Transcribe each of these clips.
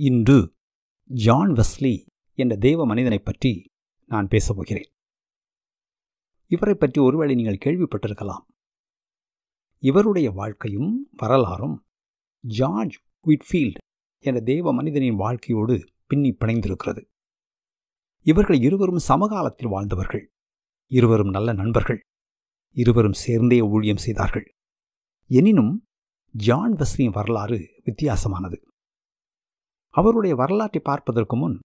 இன்று John Wesley என்ற தெய்வ மனிதனைப் பற்றி நான் பேசப்போகிறேன் இவரை பற்றி ஒருவேளை நீங்கள் கேள்விப்பட்டிருக்கலாம். இவருடைய வாழ்க்கையும் வரலாறும் ஜார்ஜ் விட்ஃபீல்டு என்ற தெய்வ மனிதனின் வாழ்க்கையோடு பின்னி பிணைந்திருக்கிறது. இவர்கள் இருவரும் சமகாலத்தில் வாழ்ந்தவர்கள். இருவரும் நல்ல நண்பர்கள். இருவரும் சேர்ந்தே ஊழியம் செய்தார்கள். எனினும் ஜான் வெஸ்லியின் வரலாறு வித்தியாசமானது. அவருடைய வரலாற்றை பார்ப்பதற்கு முன்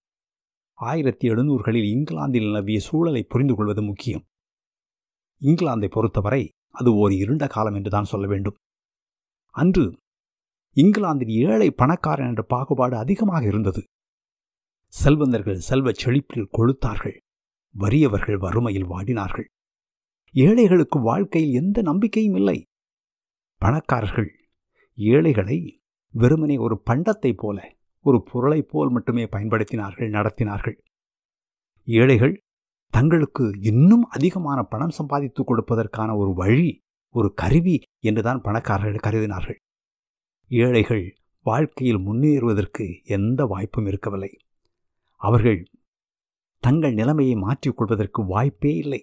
ஆயிரத்தி எழுநூறுகளில் இங்கிலாந்தில் நிலவிய சூழலை புரிந்து கொள்வது முக்கியம். இங்கிலாந்தை பொறுத்தவரை அது ஓர் இருண்ட காலம் என்று தான் சொல்ல வேண்டும். அன்று இங்கிலாந்தின் ஏழை பணக்காரன் என்ற பாகுபாடு அதிகமாக இருந்தது. செல்வந்தர்கள் செல்வச் செழிப்பில் கொளுத்தார்கள் வறியவர்கள் வறுமையில் வாடினார்கள். ஏழைகளுக்கு வாழ்க்கையில் எந்த நம்பிக்கையும் இல்லை. பணக்காரர்கள் ஏழைகளை வெறுமனே ஒரு பண்டத்தைப் போல ஒரு பொருளைப் போல் மட்டுமே பயன்படுத்தினார்கள் நடத்தினார்கள். ஏழைகள் தங்களுக்கு இன்னும் அதிகமான பணம் சம்பாதித்து கொடுப்பதற்கான ஒரு வழி ஒரு கருவி என்றுதான் பணக்காரர்கள் கருதினார்கள். ஏழைகள் வாழ்க்கையில் முன்னேறுவதற்கு எந்த வாய்ப்பும் இருக்கவில்லை. அவர்கள் தங்கள் நிலைமையை மாற்றிக்கொள்வதற்கு வாய்ப்பே இல்லை.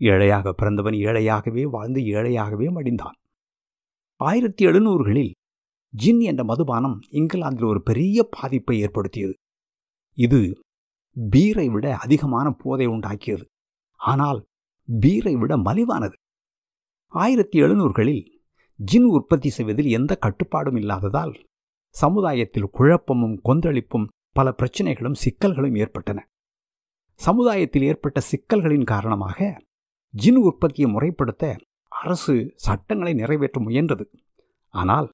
ஏழையாக பிறந்தவன் ஏழையாகவே வாழ்ந்து ஏழையாகவே மடிந்தான். ஆயிரத்தி எழுநூறுகளில் ஜின் என்ற மதுபானம் இங்கிலாந்தில் ஒரு பெரிய பாதிப்பை ஏற்படுத்தியது. இது பீரை விட அதிகமான போதை உண்டாக்கியது. ஆனால் பீரை விட மலிவானது. ஆயிரத்தி எழுநூறுகளில் ஜின் உற்பத்தி செய்வதில் எந்த கட்டுப்பாடும் இல்லாததால் சமுதாயத்தில் குழப்பமும் கொந்தளிப்பும் பல பிரச்சனைகளும் சிக்கல்களும் ஏற்பட்டன. சமுதாயத்தில் ஏற்பட்ட சிக்கல்களின் காரணமாக ஜின் உற்பத்தியை முறைப்படுத்த அரசு சட்டங்களை நிறைவேற்ற முயன்றது. ஆனால்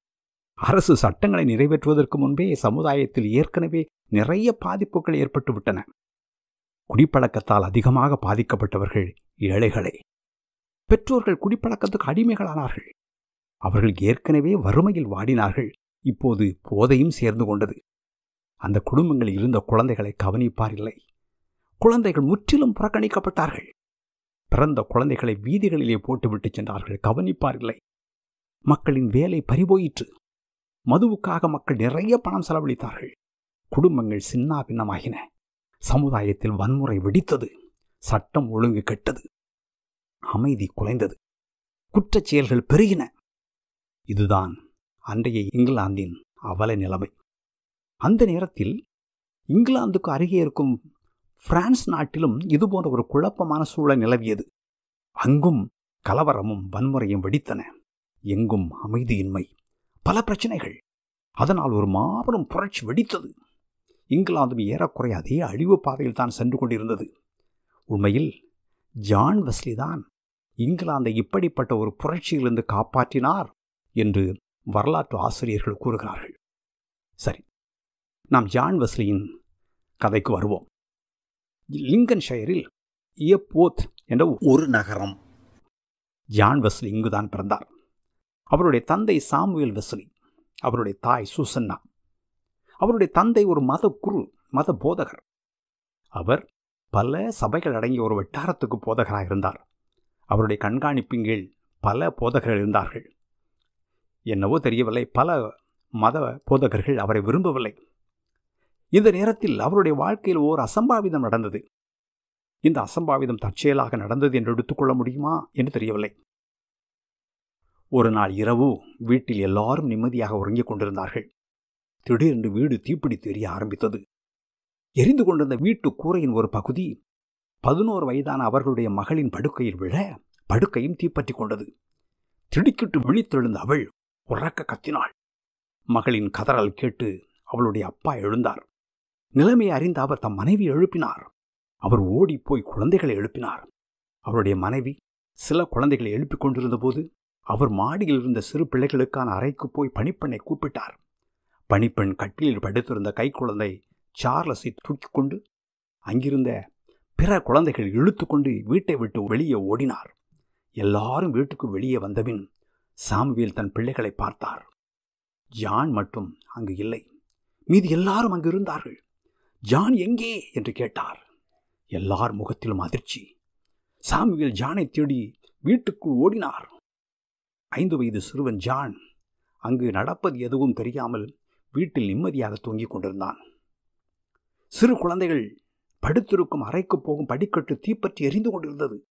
அரசு சட்டங்களை நிறைவேற்றுவதற்கு முன்பே சமுதாயத்தில் ஏற்கனவே நிறைய பாதிப்புகள் ஏற்பட்டுவிட்டன. குடிப்பழக்கத்தால் அதிகமாக பாதிக்கப்பட்டவர்கள் ஏழைகளே. பெற்றோர்கள் குடிப்பழக்கத்துக்கு அடிமைகளானார்கள். அவர்கள் ஏற்கனவே வறுமையில் வாடினார்கள். இப்போது போதையும் சேர்ந்து கொண்டது. அந்த குடும்பங்களில் இருந்த குழந்தைகளை கவனிப்பார் இல்லை குழந்தைகள் முற்றிலும் புறக்கணிக்கப்பட்டார்கள். பிறந்த குழந்தைகளை வீதிகளிலே போட்டுவிட்டு சென்றார்கள். கவனிப்பார் இல்லை மக்களின் வேலை பறிபோயிற்று. மதுவுக்காக மக்கள் நிறைய பணம் செலவழித்தார்கள். குடும்பங்கள் சின்னா பின்னமாகின. சமுதாயத்தில் வன்முறை வெடித்தது. சட்டம் ஒழுங்கு கெட்டது. அமைதி குலைந்தது. குற்றச் செயல்கள் பெருகின. இதுதான் அன்றைய இங்கிலாந்தின் அவல நிலைமை. அந்த நேரத்தில் இங்கிலாந்துக்கு அருகே இருக்கும் பிரான்ஸ் நாட்டிலும் இதுபோன்ற ஒரு குழப்பமான சூழல் நிலவியது. அங்கும் கலவரமும் வன்முறையும் வெடித்தன. எங்கும் அமைதியின்மை பல பிரச்சனைகள். அதனால் ஒரு மாபெரும் புரட்சி வெடித்தது. இங்கிலாந்தும் ஏறக்குறைய அதே அழிவு பாதையில் தான் சென்று கொண்டிருந்தது. உண்மையில் ஜான் வெஸ்லி தான் இங்கிலாந்தை இப்படிப்பட்ட ஒரு புரட்சியிலிருந்து காப்பாற்றினார் என்று வரலாற்று ஆசிரியர்கள் கூறுகிறார்கள். சரி நாம் ஜான் வெஸ்லியின் கதைக்கு வருவோம். லிங்கன் ஷயரில் இயப்போத் என்ற ஒரு நகரம். ஜான் வெஸ்லி இங்குதான் பிறந்தார். அவருடைய தந்தை சாமுவேல் வெஸ்லி அவருடைய தாய் சுசன்னா அவருடைய தந்தை ஒரு மத குரு மத போதகர். அவர் பல சபைகள் அடங்கிய ஒரு வட்டாரத்துக்கு போதகராக இருந்தார். அவருடைய கண்காணிப்பின் கீழ் பல போதகர்கள் இருந்தார்கள். என்னவோ தெரியவில்லை பல மத போதகர்கள் அவரை விரும்பவில்லை. இந்த நேரத்தில் அவருடைய வாழ்க்கையில் ஓர் அசம்பாவிதம் நடந்தது. இந்த அசம்பாவிதம் தற்செயலாக நடந்தது என்று எடுத்துக்கொள்ள முடியுமா என்று தெரியவில்லை. ஒரு நாள் இரவு வீட்டில் எல்லாரும் நிம்மதியாக உறங்கிக் கொண்டிருந்தார்கள். திடீரென்று வீடு தீப்பிடித்து எரிய ஆரம்பித்தது. எரிந்து கொண்டிருந்த வீட்டு கூரையின் ஒரு பகுதி பதினோரு வயதான அவர்களுடைய மகளின் படுக்கையில் விழ படுக்கையும் தீப்பற்றி கொண்டது. திடுக்கிட்டு விழித்தெழுந்த அவள் உறக்க கத்தினாள். மகளின் கதறல் கேட்டு அவளுடைய அப்பா எழுந்தார். நிலைமையை அறிந்த அவர் தம் மனைவி எழுப்பினார். அவர் ஓடிப்போய் குழந்தைகளை எழுப்பினார். அவருடைய மனைவி சில குழந்தைகளை எழுப்பிக் கொண்டிருந்த போது அவர் மாடியில் இருந்த சிறு பிள்ளைகளுக்கான அறைக்கு போய் பணிப்பெண்ணை கூப்பிட்டார். பணிப்பெண் கட்டிலில் படுத்திருந்த கைக்குழந்தை சார்லஸை தூக்கி கொண்டு அங்கிருந்த பிற குழந்தைகள் இழுத்து கொண்டு வீட்டை விட்டு வெளியே ஓடினார். எல்லாரும் வீட்டுக்கு வெளியே வந்தபின் சாமுவேல் தன் பிள்ளைகளை பார்த்தார். ஜான் மட்டும் அங்கு இல்லை. மீது எல்லாரும் அங்கு இருந்தார்கள். ஜான் எங்கே? என்று கேட்டார். எல்லார் முகத்திலும் அதிர்ச்சி. சாமுவேல் ஜானை தேடி வீட்டுக்குள் ஓடினார். ஐந்து வயது சிறுவன் ஜான் அங்கு நடப்பது எதுவும் தெரியாமல் வீட்டில் நிம்மதியாக தூங்கிக் கொண்டிருந்தான். சிறு குழந்தைகள் படுத்திருக்கும் அறைக்கு போகும் படிக்கட்டு தீப்பற்றி எரிந்து கொண்டிருந்தது.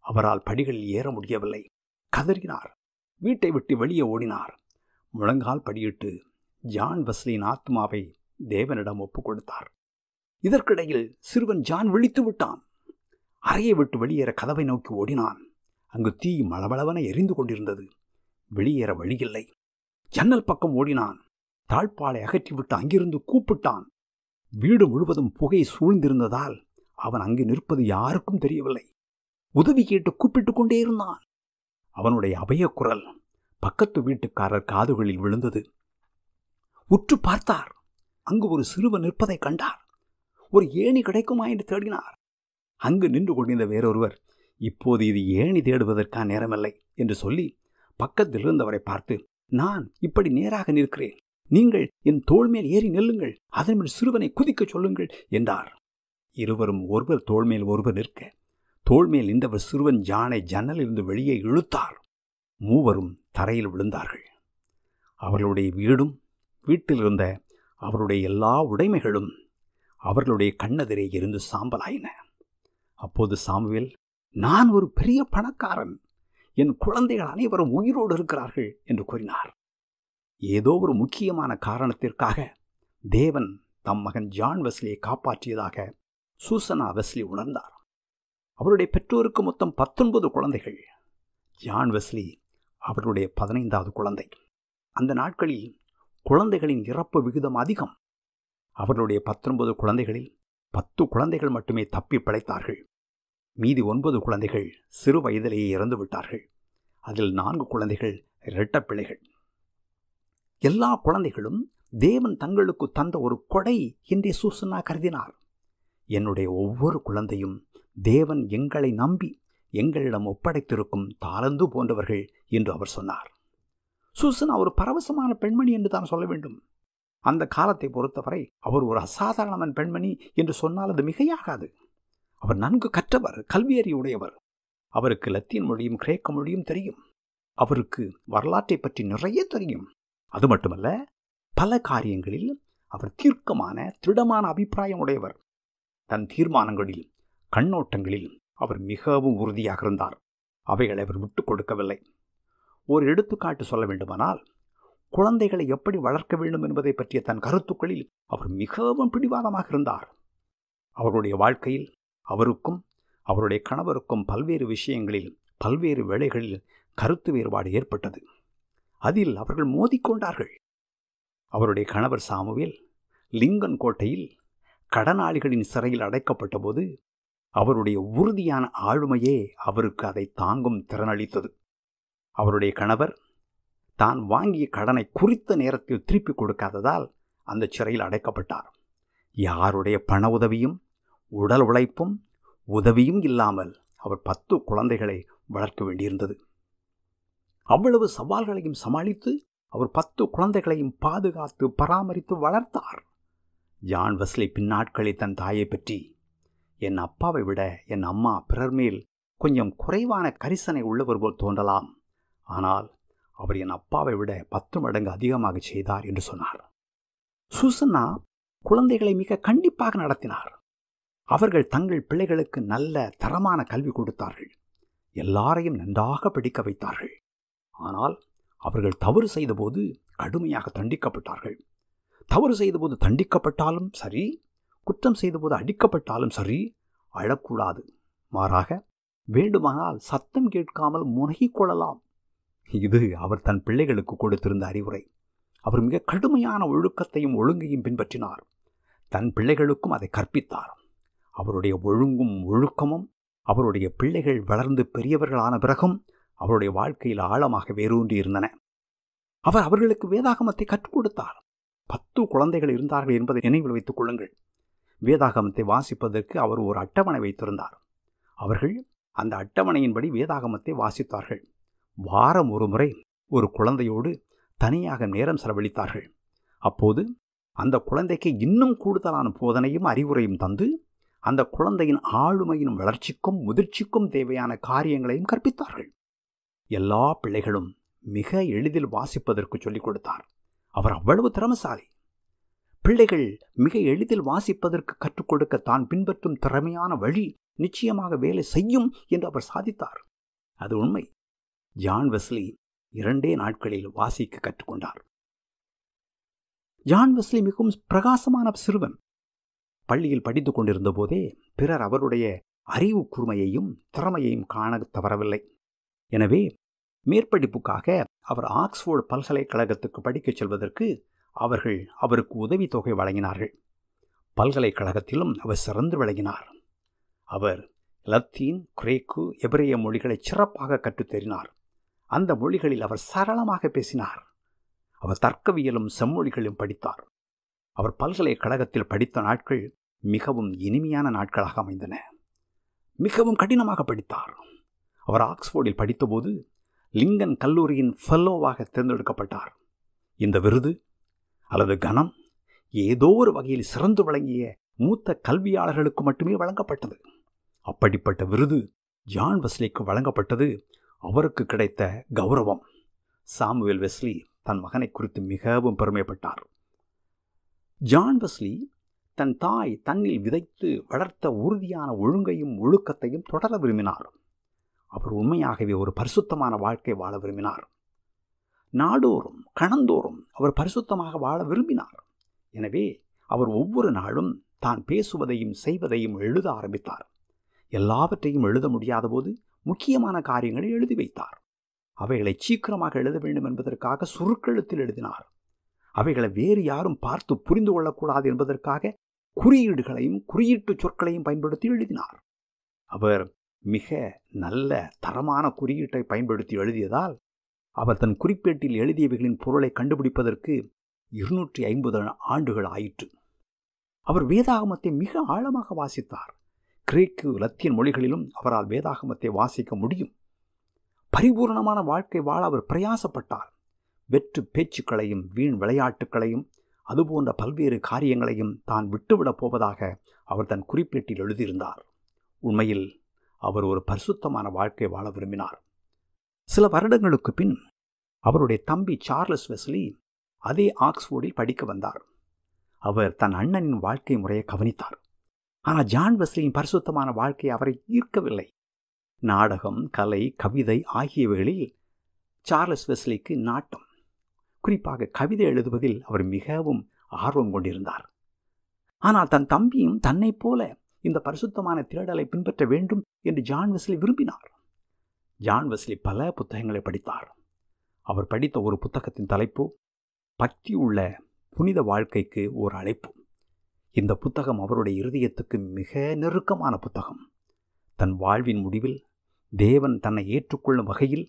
அவரால் படிகளில் ஏற முடியவில்லை. கதறினார். வீட்டை விட்டு வெளியே ஓடினார். முழங்கால் படியிட்டு ஜான் வெஸ்லியின் ஆத்மாவை தேவனிடம் ஒப்புக் கொடுத்தார். இதற்கிடையில் சிறுவன் ஜான் விழித்து விட்டான். அறையை விட்டு வெளியேற கதவை நோக்கி ஓடினான். அங்கு தீ மளமளவென எரிந்து கொண்டிருந்தது. வெளியேற வழியில்லை. ஜன்னல் பக்கம் ஓடினான். தாழ்பாலை அகற்றிவிட்டு அங்கிருந்து கூப்பிட்டான். வீடு முழுவதும் புகை சூழ்ந்திருந்ததால் அவன் அங்கு நிற்பது யாருக்கும் தெரியவில்லை. உதவி கேட்டு கூப்பிட்டுக் கொண்டே இருந்தான். அவனுடைய அபய குரல் பக்கத்து வீட்டுக்காரர் காதுகளில் விழுந்தது. உற்று பார்த்தார். அங்கு ஒரு சிறுவன் நிற்பதை கண்டார். ஒரு ஏணி கிடைக்குமா என்று தேடினார். அங்கு நின்று கொண்டிருந்த வேறொருவர் இப்போது இது ஏணி தேடுவதற்கான நேரமில்லை என்று சொல்லி பக்கத்தில் இருந்தவரை பார்த்து நான் இப்படி நேராக நிற்கிறேன். நீங்கள் என் தோள் மேல் ஏறி நெல்லுங்கள். அதன் மேல் சிறுவனை குதிக்கச் சொல்லுங்கள் என்றார். இருவரும் ஒருவர் தோள்மேல் ஒருவர் நிற்க தோள் மேல் நின்றவர் சிறுவன் ஜானை ஜன்னலிருந்து வெளியே இழுத்தார். மூவரும் தரையில் விழுந்தார்கள். அவர்களுடைய வீடும் வீட்டில் இருந்த அவருடைய எல்லா உடைமைகளும் அவர்களுடைய கண்ணெதிரே இருந்து சாம்பலாயின. அப்போது சாமுவேல் நான் ஒரு பெரிய பணக்காரன். என் குழந்தைகள் அனைவரும் உயிரோடு இருக்கிறார்கள் என்று கூறினார். ஏதோ ஒரு முக்கியமான காரணத்திற்காக தேவன் தம் மகன் ஜான் வெஸ்லியை காப்பாற்றியதாக சூசனா வெஸ்லி உணர்ந்தார். அவருடைய பெற்றோருக்கு மொத்தம் பத்தொன்பது குழந்தைகள். ஜான் வெஸ்லி அவருடைய பதினைந்தாவது குழந்தை. அந்த நாட்களில் குழந்தைகளின் இறப்பு விகிதம் அதிகம். அவர்களுடைய பத்தொன்பது குழந்தைகளில் பத்து குழந்தைகள் மட்டுமே தப்பி பிழைத்தார்கள். மீதி ஒன்பது குழந்தைகள் சிறு வயதிலேயே இறந்து விட்டார்கள். அதில் நான்கு குழந்தைகள் இரட்ட பிள்ளைகள். எல்லா குழந்தைகளும் தேவன் தங்களுக்கு தந்த ஒரு கொடை என்றே சூசனா கருதினார். என்னுடைய ஒவ்வொரு குழந்தையும் தேவன் எங்களை நம்பி எங்களிடம் ஒப்படைத்திருக்கும் தாளந்து போன்றவர்கள் என்று அவர் சொன்னார். சூசனா ஒரு பரவசமான பெண்மணி என்று தான் சொல்ல வேண்டும். அந்த காலத்தை பொறுத்தவரை அவர் ஒரு அசாதாரணமான பெண்மணி என்று சொன்னால் அது மிகையாகாது. அவர் நன்கு கற்றவர் கல்வியறிவுடையவர். அவருக்கு லத்தீன் மொழியும் கிரேக்க மொழியும் தெரியும். அவருக்கு வரலாற்றை பற்றி நிறைய தெரியும். அது மட்டுமல்ல பல காரியங்களில் அவர் தீர்க்கமான திருடமான அபிப்பிராயம் உடையவர். தன் தீர்மானங்களில் கண்ணோட்டங்களில் அவர் மிகவும் உறுதியாக இருந்தார். அவைகளை அவர் விட்டு கொடுக்கவில்லை. ஒரு எடுத்துக்காட்டு சொல்ல வேண்டுமானால் குழந்தைகளை எப்படி வளர்க்க வேண்டும் என்பதை பற்றிய தன் கருத்துக்களில் அவர் மிகவும் பிடிவாதமாக இருந்தார். அவருடைய வாழ்க்கையில் அவருக்கும் அவருடைய கணவருக்கும் பல்வேறு விஷயங்களில் பல்வேறு வேளைகளில் கருத்து வேறுபாடு ஏற்பட்டது. அதில் அவர்கள் மோதிக்கொண்டார்கள் அவருடைய கணவர் சாமுவேல் லிங்கன் கோட்டையில் கடனாளிகளின் சிறையில் அடைக்கப்பட்ட போது அவருடைய உறுதியான ஆளுமையே அவருக்கு அதை தாங்கும் திறனளித்தது அவருடைய கணவர் தான் வாங்கிய கடனை குறித்த நேரத்தில் திருப்பி கொடுக்காததால் அந்த சிறையில் அடைக்கப்பட்டார். யாருடைய பண உதவியும் உடல் உழைப்பும் உதவியும் இல்லாமல் அவர் பத்து குழந்தைகளை வளர்க்க வேண்டியிருந்தது. அவ்வளவு சவால்களையும் சமாளித்து அவர் பத்து குழந்தைகளையும் பாதுகாத்து பராமரித்து வளர்த்தார். ஜான் வெஸ்லி பின்னாட்களில் தன் தாயை பற்றி என் அப்பாவை விட என் அம்மா பிறர் மேல் கொஞ்சம் குறைவான கரிசனை உள்ளவர் போல் தோன்றலாம். ஆனால் அவர் என் அப்பாவை விட பத்து மடங்கு அதிகமாக செய்தார் என்று சொன்னார். சூசன்னா குழந்தைகளை மிக கண்டிப்பாக நடத்தினார். அவர்கள் தங்கள் பிள்ளைகளுக்கு நல்ல தரமான கல்வி கொடுத்தார்கள். எல்லாரையும் நன்றாக படிக்க வைத்தார்கள். ஆனால் அவர்கள் தவறு செய்தபோது கடுமையாக தண்டிக்கப்பட்டார்கள். தவறு செய்தபோது தண்டிக்கப்பட்டாலும் சரி குற்றம் செய்தபோது அடிக்கப்பட்டாலும் சரி அழக்கூடாது. மாறாக வேண்டுமானால் சத்தம் கேட்காமல் முனகிக் கொள்ளலாம். இது அவர் தன் பிள்ளைகளுக்கு கொடுத்திருந்த அறிவுரை. அவர் மிக கடுமையான ஒழுக்கத்தையும் ஒழுங்கையும் பின்பற்றினார். தன் பிள்ளைகளுக்கும் அதை கற்பித்தார். அவருடைய ஒழுங்கும் ஒழுக்கமும் அவருடைய பிள்ளைகள் வளர்ந்து பெரியவர்களான பிறகும் அவருடைய வாழ்க்கையில் ஆழமாக வேரூன்றி இருந்தன. அவர் அவர்களுக்கு வேதாகமத்தை கற்றுக் கொடுத்தார். பத்து குழந்தைகள் இருந்தார்கள் என்பதை நினைவில் வைத்துக் கொள்ளுங்கள். வேதாகமத்தை வாசிப்பதற்கு அவர் ஒரு அட்டவணை வைத்திருந்தார். அவர்கள் அந்த அட்டவணையின்படி வேதாகமத்தை வாசித்தார்கள். வாரம் ஒரு முறை ஒரு குழந்தையோடு தனியாக நேரம் செலவழித்தார்கள். அப்போது அந்த குழந்தைக்கு இன்னும் கூடுதலான போதனையும் அறிவுரையும் தந்து அந்த குழந்தையின் ஆளுமையின் வளர்ச்சிக்கும் முதிர்ச்சிக்கும் தேவையான காரியங்களையும் கற்பித்தார்கள். எல்லா பிள்ளைகளும் மிக எளிதில் வாசிப்பதற்கு சொல்லிக் கொடுத்தார். அவர் அவ்வளவு திறமசாலி. பிள்ளைகள் மிக எளிதில் வாசிப்பதற்கு கற்றுக் கொடுக்க தான் பின்பற்றும் திறமையான வழி நிச்சயமாக வேலை செய்யும் என்று அவர் சாதித்தார். அது உண்மை. ஜான் வெஸ்லி இரண்டே நாட்களில் வாசிக்க கற்றுக்கொண்டார் ஜான் வெஸ்லி மிகவும் பிரகாசமான சிறுவன். பள்ளியில் படித்து கொண்டிருந்த போதே பிறர் அவருடைய அறிவு கூர்மையையும் திறமையையும் காண தவறவில்லை. எனவே மேற்படிப்புக்காக அவர் ஆக்ஸ்போர்டு பல்கலைக்கழகத்துக்கு படிக்கச் செல்வதற்கு அவர்கள் அவருக்கு உதவித்தொகை வழங்கினார்கள். பல்கலைக்கழகத்திலும் அவர் சிறந்து விளங்கினார். அவர் லத்தீன் கிரேக்கு எபிரேய மொழிகளை சிறப்பாக கற்றுத்தெறினார் அந்த மொழிகளில் அவர் சரளமாக பேசினார். அவர் தர்க்கவியலும் செம்மொழிகளும் படித்தார். அவர் பல்கலைக்கழகத்தில் படித்த நாட்கள் மிகவும் இனிமையான நாட்களாக அமைந்தன. மிகவும் கடினமாக படித்தார். அவர் ஆக்ஸ்போர்டில் படித்தபோது லிங்கன் கல்லூரியின் ஃபெல்லோவாக தேர்ந்தெடுக்கப்பட்டார். இந்த விருது அல்லது கனம் ஏதோ ஒரு வகையில் சிறந்து விளங்கிய மூத்த கல்வியாளர்களுக்கு மட்டுமே வழங்கப்பட்டது. அப்படிப்பட்ட விருது ஜான் வெஸ்லிக்கு வழங்கப்பட்டது அவருக்கு கிடைத்த கௌரவம். சாமுவேல் வெஸ்லி தன் மகனை குறித்து மிகவும் பெருமைப்பட்டார். ஜான் வெஸ்லி தன் தாய் தன்னில் விதைத்து வளர்த்த உறுதியான ஒழுங்கையும் ஒழுக்கத்தையும் தொடர விரும்பினார். அவர் உண்மையாகவே ஒரு பரிசுத்தமான வாழ்க்கை வாழ விரும்பினார். நாடோறும் கணந்தோறும் அவர் பரிசுத்தமாக வாழ விரும்பினார். எனவே அவர் ஒவ்வொரு நாளும் தான் பேசுவதையும் செய்வதையும் எழுத ஆரம்பித்தார். எல்லாவற்றையும் எழுத முடியாத போது முக்கியமான காரியங்களை எழுதி வைத்தார். அவைகளை சீக்கிரமாக எழுத வேண்டும் என்பதற்காக சுருக்கெழுத்தில் எழுதினார். அவைகளை வேறு யாரும் பார்த்து புரிந்து கொள்ளக்கூடாது என்பதற்காக குறியீடுகளையும் குறியீட்டு சொற்களையும் பயன்படுத்தி எழுதினார். அவர் மிக நல்ல தரமான குறியீட்டை பயன்படுத்தி எழுதியதால் அவர் தன் குறிப்பேட்டில் எழுதியவைகளின் பொருளை கண்டுபிடிப்பதற்கு இருநூற்றி ஐம்பது ஆண்டுகள் ஆயிற்று. அவர் வேதாகமத்தை மிக ஆழமாக வாசித்தார். கிரேக்கு லத்தீன் மொழிகளிலும் அவரால் வேதாகமத்தை வாசிக்க முடியும். பரிபூர்ணமான வாழ்க்கை வாழ அவர் பிரயாசப்பட்டார். வெற்று பேச்சுக்களையும் வீண் விளையாட்டுக்களையும் அதுபோன்ற பல்வேறு காரியங்களையும் தான் விட்டுவிடப் போவதாக அவர் தன் குறிப்பேட்டில் எழுதியிருந்தார். உண்மையில் அவர் ஒரு பரிசுத்தமான வாழ்க்கை வாழ விரும்பினார். சில வருடங்களுக்கு பின் அவருடைய தம்பி சார்லஸ் வெஸ்லி அதே ஆக்ஸ்போர்டில் படிக்க வந்தார். அவர் தன் அண்ணனின் வாழ்க்கை முறையை கவனித்தார். ஆனால் ஜான் வெஸ்லியின் பரிசுத்தமான வாழ்க்கை அவரை ஈர்க்கவில்லை. நாடகம் கலை கவிதை ஆகியவைகளில் சார்லஸ் வெஸ்லிக்கு நாட்டம் குறிப்பாக கவிதை எழுதுவதில் அவர் மிகவும் ஆர்வம் கொண்டிருந்தார். ஆனால் தன் தம்பியும் தன்னைப் போல இந்த பரிசுத்தமான தேடலை பின்பற்ற வேண்டும் என்று ஜான் வெஸ்லி விரும்பினார். ஜான் வெஸ்லி பல புத்தகங்களை படித்தார். அவர் படித்த ஒரு புத்தகத்தின் தலைப்பு பக்தி உள்ள புனித வாழ்க்கைக்கு ஒரு அழைப்பு. இந்த புத்தகம் அவருடைய இருதயத்துக்கு மிக நெருக்கமான புத்தகம். தன் வாழ்வின் முடிவில் தேவன் தன்னை ஏற்றுக்கொள்ளும் வகையில்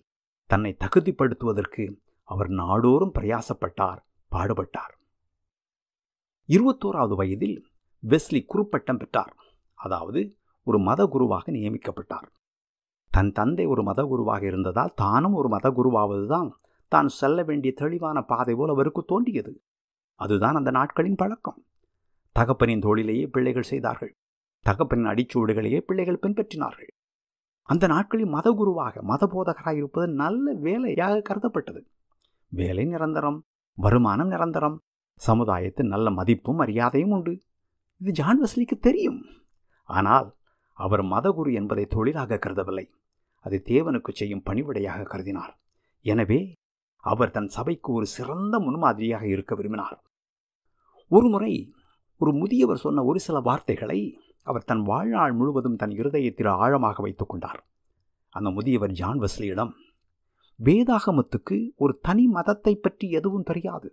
தன்னை தகுதிப்படுத்துவதற்கு அவர் நாடோறும் பிரயாசப்பட்டார் பாடுபட்டார். இருபத்தோராவது வயதில் வெஸ்லி குறுப்பட்டம் பெற்றார். அதாவது ஒரு மத குருவாக நியமிக்கப்பட்டார். தன் தந்தை ஒரு மத குருவாக இருந்ததால் தானும் ஒரு மத குருவாவதுதான் தான் செல்ல வேண்டிய தெளிவான பாதை போல் அவருக்கு தோன்றியது. அதுதான் அந்த நாட்களின் பழக்கம். தகப்பனின் தொழிலையே பிள்ளைகள் செய்தார்கள். தகப்பனின் அடிச்சுவடுகளையே பிள்ளைகள் பின்பற்றினார்கள். அந்த நாட்களில் மத குருவாக மத போதகராக இருப்பது நல்ல வேலையாக கருதப்பட்டது. வேலை நிரந்தரம் வருமானம் நிரந்தரம் சமுதாயத்தில் நல்ல மதிப்பும் மரியாதையும் உண்டு. இது ஜான் வெஸ்லிக்கு தெரியும். ஆனால் அவர் மதகுரு என்பதை தொழிலாக கருதவில்லை. அது தேவனுக்கு செய்யும் பணிவிடையாக கருதினார். எனவே அவர் தன் சபைக்கு ஒரு சிறந்த முன்மாதிரியாக இருக்க விரும்பினார். ஒருமுறை ஒரு முதியவர் சொன்ன ஒரு சில வார்த்தைகளை அவர் தன் வாழ்நாள் முழுவதும் தன் இருதயத்தில் ஆழமாக வைத்துக் கொண்டார். அந்த முதியவர் ஜான் வெஸ்லியிடம் வேதாகமத்துக்கு ஒரு தனி மதத்தை பற்றி எதுவும் தெரியாது.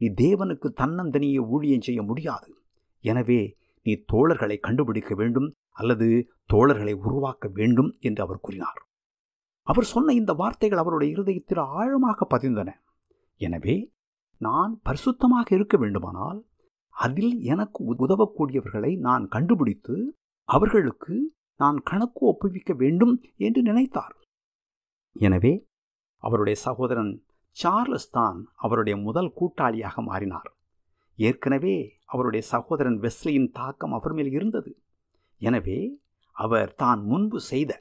நீ தேவனுக்கு தன்னந்தனியே ஊழியம் செய்ய முடியாது. எனவே நீ தோழர்களை கண்டுபிடிக்க வேண்டும் அல்லது தோழர்களை உருவாக்க வேண்டும் என்று அவர் கூறினார். அவர் சொன்ன இந்த வார்த்தைகள் அவருடைய இருதயத்தில் ஆழமாக பதிந்தன. எனவே நான் பரிசுத்தமாக இருக்க வேண்டுமானால் அதில் எனக்கு உதவக்கூடியவர்களை நான் கண்டுபிடித்து அவர்களுக்கு நான் கணக்கு ஒப்புவிக்க வேண்டும் என்று நினைத்தார். எனவே அவருடைய சகோதரன் சார்லஸ் தான் அவருடைய முதல் கூட்டாளியாக மாறினார். ஏற்கனவே அவருடைய சகோதரன் வெஸ்லியின் தாக்கம் அவர் மேல் இருந்தது. எனவே அவர் தான் முன்பு செய்த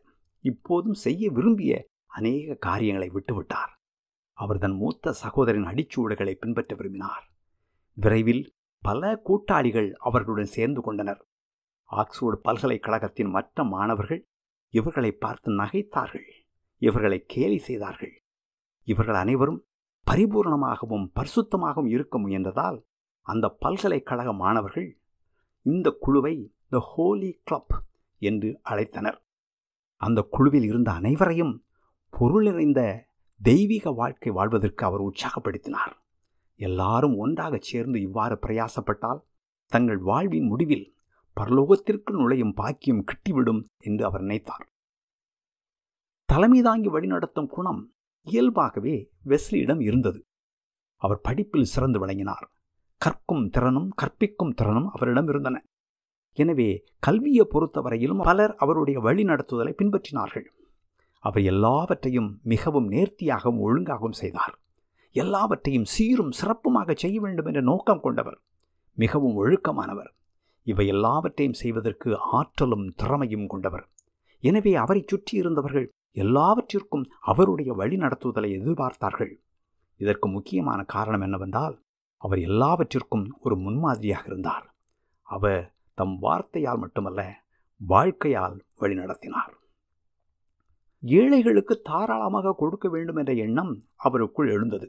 இப்போதும் செய்ய விரும்பிய அநேக காரியங்களை விட்டுவிட்டார். அவர் தன் மூத்த சகோதரின் அடிச்சூடுகளை பின்பற்ற விரும்பினார். விரைவில் பல கூட்டாளிகள் அவர்களுடன் சேர்ந்து கொண்டனர். ஆக்ஸ்போர்டு பல்கலைக்கழகத்தின் மற்ற மாணவர்கள் இவர்களை பார்த்து நகைத்தார்கள். இவர்களை கேலி செய்தார்கள். இவர்கள் அனைவரும் பரிபூர்ணமாகவும் பரிசுத்தமாகவும் இருக்க முயன்றதால் அந்த பல்கலைக்கழக மாணவர்கள் இந்த குழுவை த ஹோலி கிளப் என்று அழைத்தனர். அந்த குழுவில் இருந்த அனைவரையும் பொருள் நிறைந்த தெய்வீக வாழ்க்கை வாழ்வதற்கு அவர் உற்சாகப்படுத்தினார். எல்லாரும் ஒன்றாக சேர்ந்து இவ்வாறு பிரயாசப்பட்டால் தங்கள் வாழ்வின் முடிவில் பரலோகத்திற்கு நுழையும் பாக்கியம் கிட்டிவிடும் என்று அவர் நினைத்தார். தலைமை தாங்கி வழிநடத்தும் குணம் இயல்பாகவே வெஸ்லியிடம் இருந்தது. அவர் படிப்பில் சிறந்து விளங்கினார். கற்கும் திறனும் கற்பிக்கும் திறனும் அவரிடம் இருந்தன. எனவே கல்வியை பொறுத்தவரையிலும் பலர் அவருடைய வழிநடத்துதலை பின்பற்றினார்கள். அவர் எல்லாவற்றையும் மிகவும் நேர்த்தியாகவும் ஒழுங்காகவும் செய்தார். எல்லாவற்றையும் சீரும் சிறப்புமாக செய்ய வேண்டும் என்ற நோக்கம் கொண்டவர். மிகவும் ஒழுக்கமானவர். இவை எல்லாவற்றையும் செய்வதற்கு ஆற்றலும் திறமையும் கொண்டவர். எனவே அவரை சுற்றி இருந்தவர்கள் எல்லாவற்றிற்கும் அவருடைய வழி நடத்துதலை எதிர்பார்த்தார்கள். இதற்கு முக்கியமான காரணம் என்னவென்றால் அவர் எல்லாவற்றிற்கும் ஒரு முன்மாதிரியாக இருந்தார். அவர் தம் வார்த்தையால் மட்டுமல்ல வாழ்க்கையால் வழிநடத்தினார் ஏழைகளுக்கு தாராளமாக கொடுக்க வேண்டும் என்ற எண்ணம் அவருக்குள் எழுந்தது.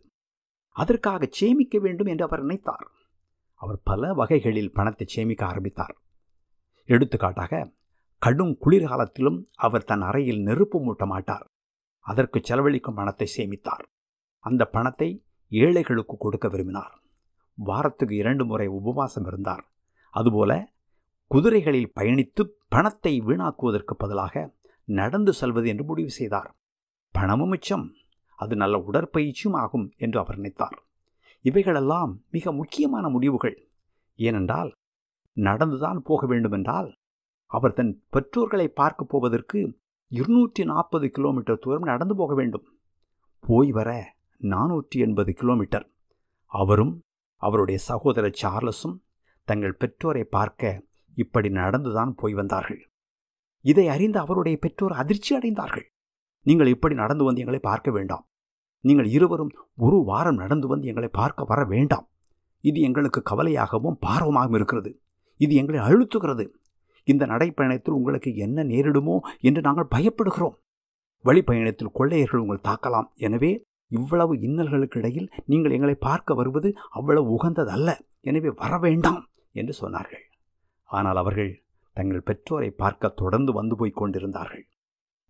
அதற்காக சேமிக்க வேண்டும் என்று அவர் நினைத்தார். அவர் பல வகைகளில் பணத்தை சேமிக்க ஆரம்பித்தார். எடுத்துக்காட்டாக கடும் குளிர்காலத்திலும் அவர் தன் அறையில் நெருப்பு மூட்ட மாட்டார். அதற்கு செலவழிக்கும் பணத்தை சேமித்தார். அந்த பணத்தை ஏழைகளுக்கு கொடுக்க விரும்பினார். வாரத்துக்கு இரண்டு முறை உபவாசம் இருந்தார். அதுபோல குதிரைகளில் பயணித்து பணத்தை வீணாக்குவதற்கு பதிலாக நடந்து செல்வது என்று முடிவு செய்தார். பணமும் மிச்சம் அது நல்ல உடற்பயிற்சியும் ஆகும் என்று அவர் நினைத்தார். இவைகளெல்லாம் மிக முக்கியமான முடிவுகள். ஏனென்றால் நடந்துதான் போக வேண்டுமென்றால் அவர் தன் பெற்றோர்களை பார்க்க போவதற்கு இருநூற்றி நாற்பது கிலோமீட்டர் தூரம் நடந்து போக வேண்டும். போய் வர நானூற்றி எண்பது கிலோமீட்டர். அவரும் அவருடைய சகோதரர் சார்லஸும் தங்கள் பெற்றோரை பார்க்க இப்படி நடந்துதான் போய் வந்தார்கள். இதை அறிந்த அவருடைய பெற்றோர் அதிர்ச்சி அடைந்தார்கள். நீங்கள் இப்படி நடந்து வந்து எங்களை பார்க்க வேண்டாம். நீங்கள் இருவரும் ஒரு வாரம் நடந்து வந்து எங்களை பார்க்க வர வேண்டாம். இது எங்களுக்கு கவலையாகவும் பாரவமாகவும் இருக்கிறது. இது எங்களை அழுத்துகிறது. இந்த நடைப்பயணத்தில் உங்களுக்கு என்ன நேரிடுமோ என்று நாங்கள் பயப்படுகிறோம். வழிப்பயணத்தில் கொள்ளையர்கள் உங்கள் தாக்கலாம். எனவே இவ்வளவு இன்னல்களுக்கு இடையில் நீங்கள் எங்களை பார்க்க வருவது அவ்வளவு உகந்ததல்ல. எனவே வர வேண்டாம் என்று சொன்னார்கள். ஆனால் அவர்கள் தங்கள் பெற்றோரை பார்க்க தொடர்ந்து வந்து போய் கொண்டிருந்தார்கள்.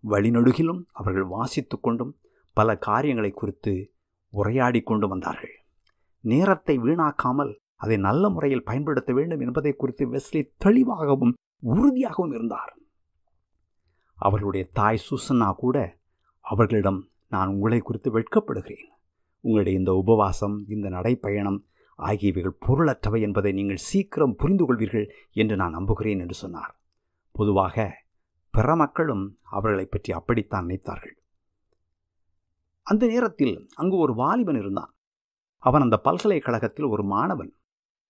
வழிநடுகிலும் அவர்கள் வாசித்து கொண்டும் பல காரியங்களை குறித்து உரையாடி கொண்டு வந்தார்கள். நேரத்தை வீணாக்காமல் அதை நல்ல முறையில் பயன்படுத்த வேண்டும் என்பதை குறித்து வெஸ்லி தெளிவாகவும் உறுதியாகவும் இருந்தார். அவர்களுடைய தாய் சுசன்னா கூட அவர்களிடம் நான் உங்களை குறித்து வெட்கப்படுகிறேன். உங்களுடைய இந்த உபவாசம் இந்த நடைப்பயணம் ஆகியவைகள் பொருளற்றவை என்பதை நீங்கள் சீக்கிரம் புரிந்து கொள்வீர்கள் என்று நான் நம்புகிறேன் என்று சொன்னார். பொதுவாக பிற மக்களும் அவர்களை பற்றி அப்படித்தான் நினைத்தார்கள். அந்த நேரத்தில் அங்கு ஒரு வாலிபன் இருந்தான். அவன் அந்த பல்கலைக்கழகத்தில் ஒரு மாணவன்.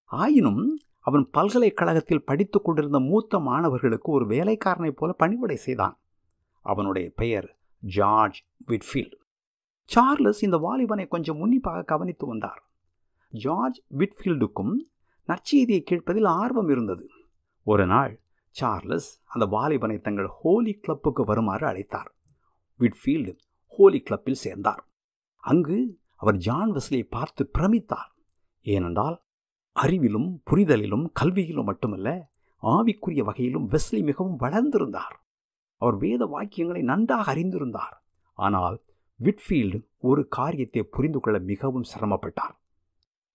ஆயினும் அவன் பல்கலைக்கழகத்தில் படித்து கொண்டிருந்த மூத்த மாணவர்களுக்கு ஒரு வேலைக்காரனைப் போல பணிவிடை செய்தான். அவனுடைய பெயர் ஜார்ஜ் விட்ஃபீல்ட். சார்லஸ் இந்த வாலிபனை கொஞ்சம் உன்னிப்பாக கவனித்து வந்தார். ஜார்ஜ் விட்ஃபீல்டுக்கும் நற்செய்தியை கேட்பதில் ஆர்வம் இருந்தது. ஒரு நாள் சார்லஸ் அந்த வாலிபனை தங்கள் ஹோலி கிளப்புக்கு வருமாறு அழைத்தார். விட்ஃபீல்டு ஹோலி கிளப்பில் சேர்ந்தார். அங்கு அவர் ஜான் வெஸ்லியை பார்த்து பிரமித்தார். ஏனென்றால் அறிவிலும் புரிதலிலும் கல்வியிலும் மட்டுமல்ல ஆவிக்குரிய வகையிலும் வெஸ்லி மிகவும் வளர்ந்திருந்தார். அவர் வேத வாக்கியங்களை நன்றாக அறிந்திருந்தார். ஆனால் விட்ஃபீல்டு ஒரு காரியத்தை புரிந்து கொள்ள மிகவும் சிரமப்பட்டார்.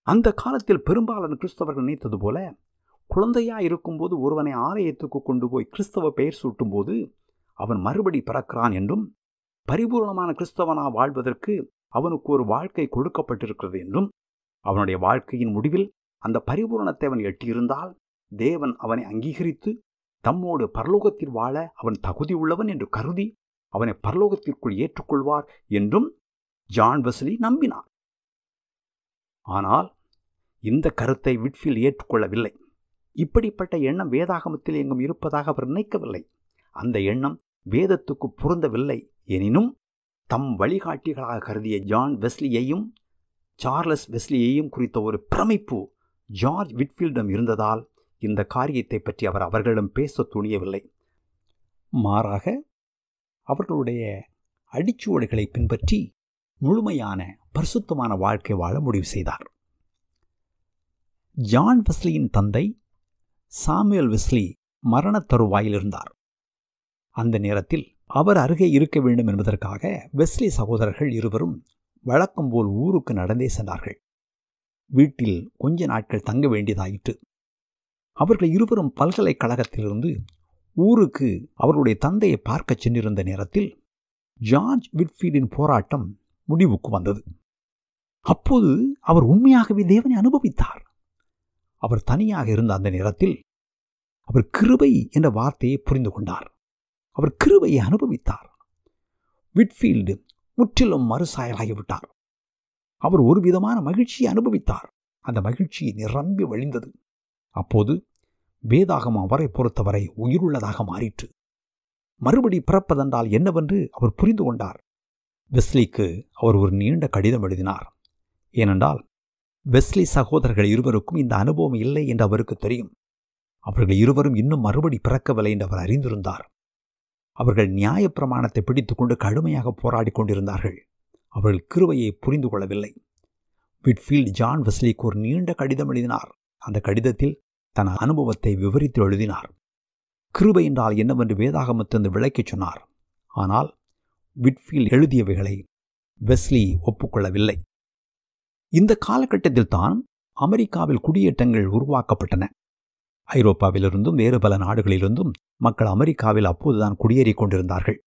அந்த காலத்தில் பெரும்பாலான கிறிஸ்தவர்கள் நினைத்தது போல குழந்தையா இருக்கும்போது ஒருவனை ஆலயத்துக்கு கொண்டு போய் கிறிஸ்தவ பெயர் சூட்டும்போது அவன் மறுபடி பிறக்கிறான் என்றும் பரிபூர்ணமான கிறிஸ்தவனா வாழ்வதற்கு அவனுக்கு ஒரு வாழ்க்கை கொடுக்கப்பட்டிருக்கிறது என்றும் அவனுடைய வாழ்க்கையின் முடிவில் அந்த பரிபூரணத்தை அவன் எட்டியிருந்தால் தேவன் அவனை அங்கீகரித்து தம்மோடு பரலோகத்தில் வாழ அவன் தகுதி உள்ளவன் என்று கருதி அவனை பரலோகத்திற்குள் ஏற்றுக்கொள்வார் என்றும் ஜான் வெஸ்லி நம்பினார் ஆனால் இந்த கருத்தை விட்ஃபீல் ஏற்றுக்கொள்ளவில்லை. இப்படிப்பட்ட எண்ணம் வேதாகமத்தில் எங்கும் இருப்பதாக அவர் நினைக்கவில்லை. அந்த எண்ணம் வேதத்துக்கு பொருந்தவில்லை எனினும் தம் வழிகாட்டிகளாக கருதிய ஜான் வெஸ்லியையும் சார்லஸ் வெஸ்லியையும் குறித்த ஒரு பிரமிப்பு ஜார்ஜ் விட்ஃபீல்டம் இருந்ததால் இந்த காரியத்தை பற்றி அவர் அவர்களிடம் பேச துணியவில்லை. மாறாக அவர்களுடைய அடிச்சுவடுகளை பின்பற்றி முழுமையான பரிசுத்தமான வாழ்க்கை வாழ முடிவு செய்தார். ஜான் வெஸ்லியின் தந்தை சாமுவேல் வெஸ்லி மரண தருவாயில் இருந்தார். அந்த நேரத்தில் அவர் அருகே இருக்க வேண்டும் என்பதற்காக வெஸ்லி சகோதரர்கள் இருவரும் வழக்கம் போல் ஊருக்கு நடந்தே சென்றார்கள். வீட்டில் கொஞ்ச நாட்கள் தங்க வேண்டியதாயிற்று. அவர்கள் இருவரும் பல்கலைக்கழகத்திலிருந்து ஊருக்கு அவருடைய தந்தையை பார்க்கச் சென்றிருந்த நேரத்தில் ஜார்ஜ் விட்ஃபீல்டின் போராட்டம் முடிவுக்கு வந்தது. அப்போது அவர் உண்மையாகவே தேவனை அனுபவித்தார். அவர் தனியாக இருந்த அந்த நேரத்தில் அவர் கிருபை என்ற வார்த்தையை புரிந்து கொண்டார். அவர் கிருபையை அனுபவித்தார். விட்ஃபீல்டு முற்றிலும் மறுசாயலாகிவிட்டார். அவர் ஒரு விதமான மகிழ்ச்சியை அனுபவித்தார். அந்த மகிழ்ச்சி நிரம்பி வழிந்தது. அப்போது வேதாகமம் அவரை பொறுத்தவரை உயிருள்ளதாக மாறிற்று. மறுபடி பிறப்பதென்றால் என்னவென்று அவர் புரிந்து கொண்டார். வெஸ்லிக்கு அவர் ஒரு நீண்ட கடிதம் எழுதினார். ஏனென்றால் வெஸ்லி சகோதரர்கள் இருவருக்கும் இந்த அனுபவம் இல்லை என்று அவருக்கு தெரியும். அவர்கள் இருவரும் இன்னும் மறுபடி பிறக்கவில்லை என்று அவர் அறிந்திருந்தார். அவர்கள் நியாயப்பிரமாணத்தை பிடித்துக்கொண்டு கடுமையாக போராடி கொண்டிருந்தார்கள். அவர்கள் கிருவையை புரிந்து கொள்ளவில்லை. விட்ஃபீல்ட் ஜான் வெஸ்லிக்கு ஒரு நீண்ட கடிதம் எழுதினார். அந்த கடிதத்தில் தன் அனுபவத்தை விவரித்து எழுதினார். கிருபை என்றால் என்னவென்று வேதாகமத்திலிருந்து விளக்கிச் சொன்னார். ஆனால் விட்ஃபீல்ட் எழுதியவைகளை வெஸ்லி ஒப்புக்கொள்ளவில்லை. இந்த காலகட்டத்தில் தான் அமெரிக்காவில் குடியேற்றங்கள் உருவாக்கப்பட்டன. ஐரோப்பாவிலிருந்தும் வேறு பல நாடுகளிலிருந்தும் மக்கள் அமெரிக்காவில் அப்போதுதான் குடியேறிக் கொண்டிருந்தார்கள்.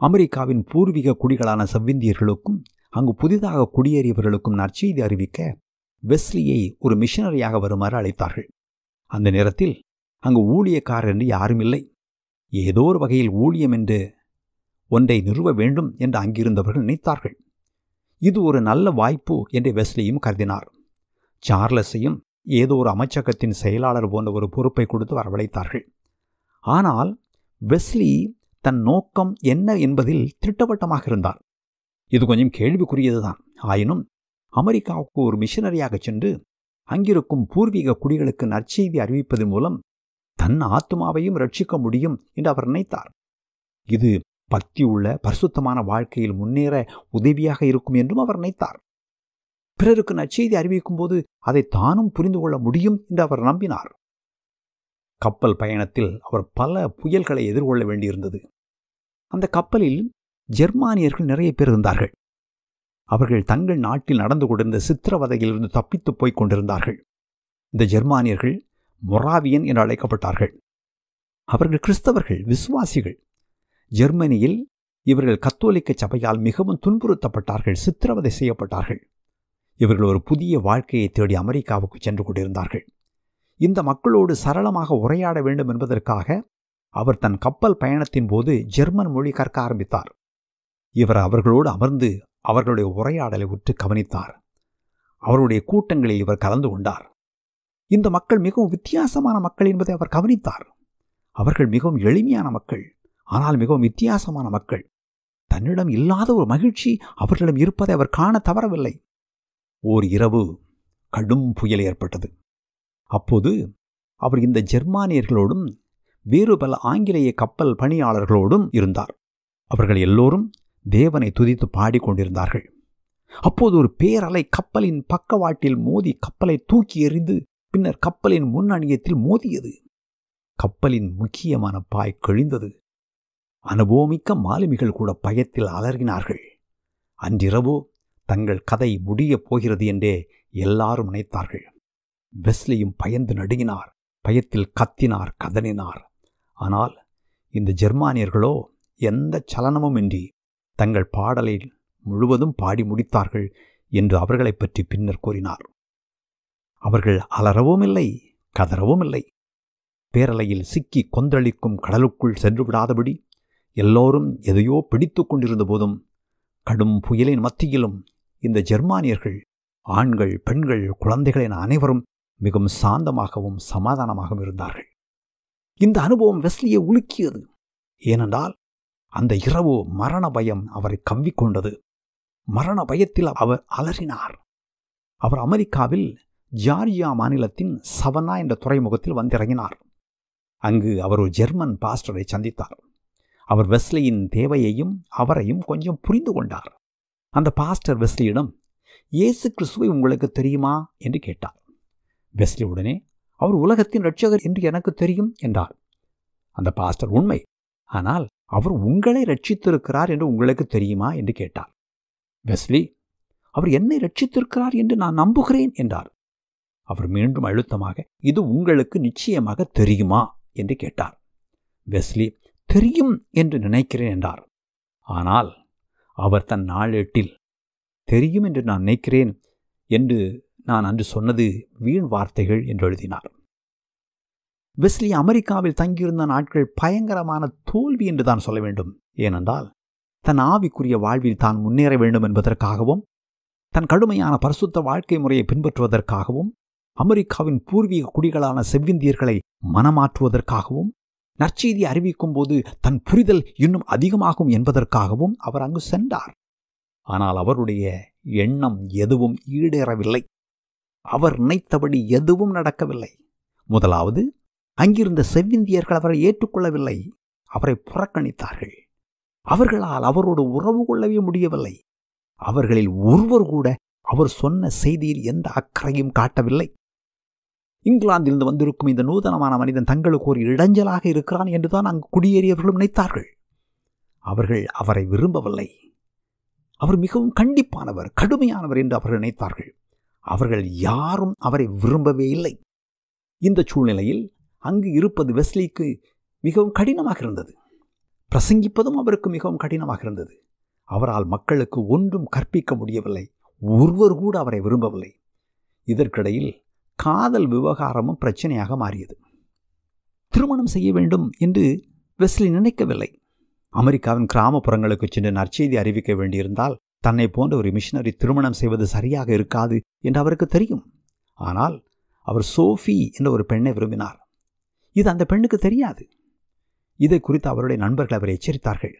அமெரிக்காவின் பூர்வீக குடிகளான செவ்விந்தியர்களுக்கும் அங்கு புதிதாக குடியேறியவர்களுக்கும் நற்செய்தி அறிவிக்க வெஸ்லியை ஒரு மிஷனரியாக வருமாறு அழைத்தார்கள். அந்த நேரத்தில் அங்கு ஊழியக்காரர் என்று யாரும் இல்லை ஏதோ ஒரு வகையில் ஊழியம் என்று ஒன்றை நிறுவ வேண்டும் என்று அங்கிருந்தவர்கள் நினைத்தார்கள். இது ஒரு நல்ல வாய்ப்பு என்று வெஸ்லியும் கருதினார். சார்லஸையும் ஏதோ ஒரு அமைச்சகத்தின் செயலாளர் போன்ற ஒரு பொறுப்பை கொடுத்து வரவழைத்தார்கள். ஆனால் வெஸ்லி தன் நோக்கம் என்ன என்பதில் திட்டவட்டமாக இருந்தார் இது கொஞ்சம் கேள்விக்குரியதுதான். ஆயினும் அமெரிக்காவுக்கு ஒரு மிஷனரியாக சென்று அங்கிருக்கும் பூர்வீக குடிகளுக்கு நற்செய்தி அறிவிப்பதன் மூலம் தன் ஆத்மாவையும் ரட்சிக்க முடியும் என்று அவர் நினைத்தார். இது பக்தியுள்ள பரிசுத்தமான வாழ்க்கையில் முன்னேற உதவியாக இருக்கும் என்றும் அவர் நினைத்தார். பிறருக்கு நற்செய்தி அறிவிக்கும் போது அதை தானும் புரிந்து கொள்ள முடியும் என்று அவர் நம்பினார். கப்பல் பயணத்தில் அவர் பல புயல்களை எதிர்கொள்ள வேண்டியிருந்தது. அந்த கப்பலில் ஜெர்மானியர்கள் நிறைய பேர் இருந்தார்கள். அவர்கள் தங்கள் நாட்டில் நடந்து கொண்டிருந்த சித்திரவதையிலிருந்து தப்பித்து போய்க் கொண்டிருந்தார்கள். இந்த ஜெர்மானியர்கள் மொராவியன் என்று அழைக்கப்பட்டார்கள். அவர்கள் கிறிஸ்தவர்கள் விசுவாசிகள். ஜெர்மனியில் இவர்கள் கத்தோலிக்க சபையால் மிகவும் துன்புறுத்தப்பட்டார்கள் சித்திரவதை செய்யப்பட்டார்கள். இவர்கள் ஒரு புதிய வாழ்க்கையை தேடி அமெரிக்காவுக்கு சென்று கொண்டிருந்தார்கள். இந்த மக்களோடு சரளமாக உரையாட வேண்டும் என்பதற்காக அவர் தன் கப்பல் பயணத்தின் போது ஜெர்மன் மொழி கற்க ஆரம்பித்தார். இவர் அவர்களோடு அமர்ந்து அவர்களுடைய உரையாடலை உற்று கவனித்தார். அவருடைய கூட்டங்களில் இவர் கலந்து கொண்டார். இந்த மக்கள் மிகவும் வித்தியாசமான மக்கள் என்பதை அவர் கவனித்தார். அவர்கள் மிகவும் எளிமையான மக்கள் ஆனால் மிகவும் வித்தியாசமான மக்கள். தன்னிடம் இல்லாத ஒரு மகிழ்ச்சி அவர்களிடம் இருப்பதை அவர் காண தவறவில்லை. ஓர் இரவு கடும் புயல் ஏற்பட்டது. அப்போது அவர் இந்த ஜெர்மானியர்களோடும் வேறு பல ஆங்கிலேய கப்பல் பணியாளர்களோடும் இருந்தார். அவர்கள் எல்லோரும் தேவனை துதித்து பாடிக்கொண்டிருந்தார்கள் அப்போது ஒரு பேரலை கப்பலின் பக்கவாட்டில் மோதி கப்பலை தூக்கி எறிந்து பின்னர் கப்பலின் முன்னணியத்தில் மோதியது. கப்பலின் முக்கியமான பாய் கழிந்தது. அனுபவமிக்க மாலுமிகள் கூட பயத்தில் அலறினார்கள். அன்றிரவோ தங்கள் கதை முடியப் போகிறது என்றே எல்லாரும் நினைத்தார்கள். வெஸ்லியும் பயந்து நடுங்கினார். பயத்தில் கத்தினார் கதனினார் ஆனால் இந்த ஜெர்மானியர்களோ எந்த சலனமும் இன்றி தங்கள் பாடலில் முழுவதும் பாடி முடித்தார்கள் என்று அவர்களைப் பற்றி பின்னர் கூறினார். அவர்கள் அலறவும் இல்லை கதறவும் இல்லை பேரலையில் சிக்கி கொந்தளிக்கும் கடலுக்குள் சென்று விடாதபடி எல்லோரும் எதையோ பிடித்து கொண்டிருந்த போதும் கடும் புயலின் மத்தியிலும் இந்த ஜெர்மானியர்கள் ஆண்கள் பெண்கள் குழந்தைகள் என அனைவரும் மிகவும் சாந்தமாகவும் சமாதானமாகவும் இருந்தார்கள். இந்த அனுபவம் வெஸ்லியை உலுக்கியது. ஏனென்றால் அந்த இரவு மரண பயம் அவரை கவ்விக்கொண்டது. மரண பயத்தில் அவர் அலறினார். அவர் அமெரிக்காவில் ஜார்ஜியா மாநிலத்தின் சவனா என்ற துறைமுகத்தில் வந்திறங்கினார். அங்கு அவர் ஒரு ஜெர்மன் பாஸ்டரை சந்தித்தார். அவர் வெஸ்லியின் தேவையையும் அவரையும் கொஞ்சம் புரிந்து கொண்டார். அந்த பாஸ்டர் வெஸ்லியிடம் இயேசு கிறிஸ்துவை உங்களுக்கு தெரியுமா? என்று கேட்டார். வெஸ்லி உடனே அவர் உலகத்தின் ரட்சகர் என்று எனக்கு தெரியும் என்றார் அந்த பாஸ்டர் உண்மை. ஆனால் அவர் உங்களை ரட்சித்திருக்கிறார் என்று உங்களுக்கு தெரியுமா? என்று கேட்டார் வெஸ்லி அவர் என்னை ரட்சித்திருக்கிறார் என்று நான் நம்புகிறேன் என்றார் அவர் மீண்டும் அழுத்தமாக இது உங்களுக்கு நிச்சயமாக தெரியுமா? என்று கேட்டார். வெஸ்லி தெரியும் என்று நினைக்கிறேன் என்றார். ஆனால் அவர் தன் நாளேட்டில் தெரியும் என்று நான் நினைக்கிறேன் என்று நான் அன்று சொன்னது வீண் வார்த்தைகள் என்று எழுதினார். வெஸ்லி அமெரிக்காவில் தங்கியிருந்த நாட்கள் பயங்கரமான தோல்வி என்று தான் சொல்ல வேண்டும். ஏனென்றால் தன் ஆவிக்குரிய வாழ்வில் தான் முன்னேற வேண்டும் என்பதற்காகவும் தன் கடுமையான பரிசுத்த வாழ்க்கை முறையை பின்பற்றுவதற்காகவும் அமெரிக்காவின் பூர்வீக குடிகளான செவ்விந்தியர்களை மனமாற்றுவதற்காகவும் நற்செய்தி அறிவிக்கும் போது தன் புரிதல் இன்னும் அதிகமாகும் என்பதற்காகவும் அவர் அங்கு சென்றார். ஆனால் அவருடைய எண்ணம் எதுவும் ஈடேறவில்லை. அவர் நினைத்தபடி எதுவும் நடக்கவில்லை. முதலாவது அங்கிருந்த செவ்விந்தியர்கள் அவரை ஏற்றுக்கொள்ளவில்லை. அவரை புறக்கணித்தார்கள். அவர்களால் அவரோடு உறவு கொள்ளவே முடியவில்லை. அவர்களில் ஒருவர் கூட அவர் சொன்ன செய்தியில் எந்த அக்கறையும் காட்டவில்லை. இங்கிலாந்திலிருந்து வந்திருக்கும் இந்த நூதனமான மனிதன் தங்களுக்கு ஒரு இடைஞ்சலாக இருக்கிறான் என்றுதான் அங்கு குடியேறியவர்களும் நினைத்தார்கள். அவர்கள் அவரை விரும்பவில்லை. அவர் மிகவும் கண்டிப்பானவர் கடுமையானவர் என்று அவர்கள் நினைத்தார்கள். அவர்கள் யாரும் அவரை விரும்பவே இல்லை. இந்த சூழ்நிலையில் அங்கு இருப்பது வெஸ்லிக்கு மிகவும் கடினமாக இருந்தது. பிரசங்கிப்பதும் அவருக்கு மிகவும் கடினமாக இருந்தது. அவரால் மக்களுக்கு ஒன்றும் கற்பிக்க முடியவில்லை. ஒருவர் கூட அவரை விரும்பவில்லை. இதற்கிடையில் காதல் விவகாரமும் பிரச்சனையாக மாறியது. திருமணம் செய்ய வேண்டும் என்று வெஸ்லி நினைக்கவில்லை. அமெரிக்காவின் கிராமப்புறங்களுக்கு சென்று நற்செய்தி அறிவிக்க வேண்டியிருந்தால் தன்னை போன்ற ஒரு மிஷினரி திருமணம் செய்வது சரியாக இருக்காது என்று அவருக்கு தெரியும். ஆனால் அவர் சோஃபி என்ற ஒரு பெண்ணை விரும்பினார். இது அந்த பெண்ணுக்கு தெரியாது. இதை குறித்து அவருடைய நண்பர்கள் அவரை எச்சரித்தார்கள்.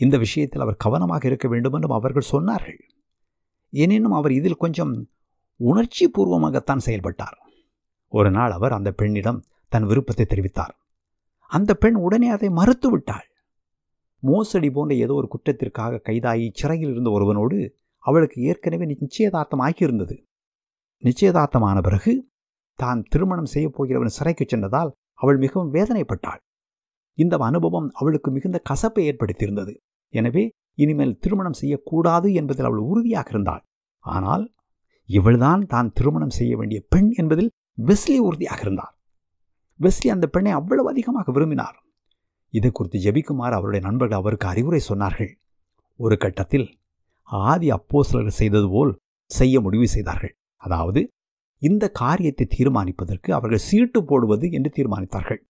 இந்த விஷயத்தில் அவர் கவனமாக இருக்க வேண்டும் என்றும் அவர்கள் சொன்னார்கள். எனினும் அவர் இதில் கொஞ்சம் உணர்ச்சி பூர்வமாகத்தான் செயல்பட்டார். ஒரு நாள் அவர் அந்த பெண்ணிடம் தன் விருப்பத்தை தெரிவித்தார். அந்த பெண் உடனே அதை மறுத்துவிட்டாள். மோசடி போன்ற ஏதோ ஒரு குற்றத்திற்காக கைதாகி சிறையில் இருந்த ஒருவனோடு அவளுக்கு ஏற்கனவே நிச்சயதார்த்தம் ஆகியிருந்தது நிச்சயதார்த்தமான பிறகு தான் திருமணம் செய்யப்போகிறவன் சிறைக்கு சென்றதால் அவள் மிகவும் வேதனைப்பட்டாள். இந்த அனுபவம் அவளுக்கு மிகுந்த கசப்பை ஏற்படுத்தியிருந்தது. எனவே இனிமேல் திருமணம் செய்யக்கூடாது என்பதில் அவள் உறுதியாக இருந்தாள். ஆனால் இவள்தான் தான் திருமணம் செய்ய வேண்டிய பெண் என்பதில் வெஸ்லி உறுதியாக இருந்தார். வெஸ்லி அந்த பெண்ணை அவ்வளவு அதிகமாக விரும்பினார். இது குறித்து ஜெபிக்குமாறு அவருடைய நண்பர்கள் அவருக்கு அறிவுரை சொன்னார்கள். ஒரு கட்டத்தில் ஆதி அப்போசலர்கள் செய்தது போல் செய்ய முடிவு செய்தார்கள். அதாவது இந்த காரியத்தை தீர்மானிப்பதற்கு அவர்கள் சீட்டு போடுவது என்று தீர்மானித்தார்கள்.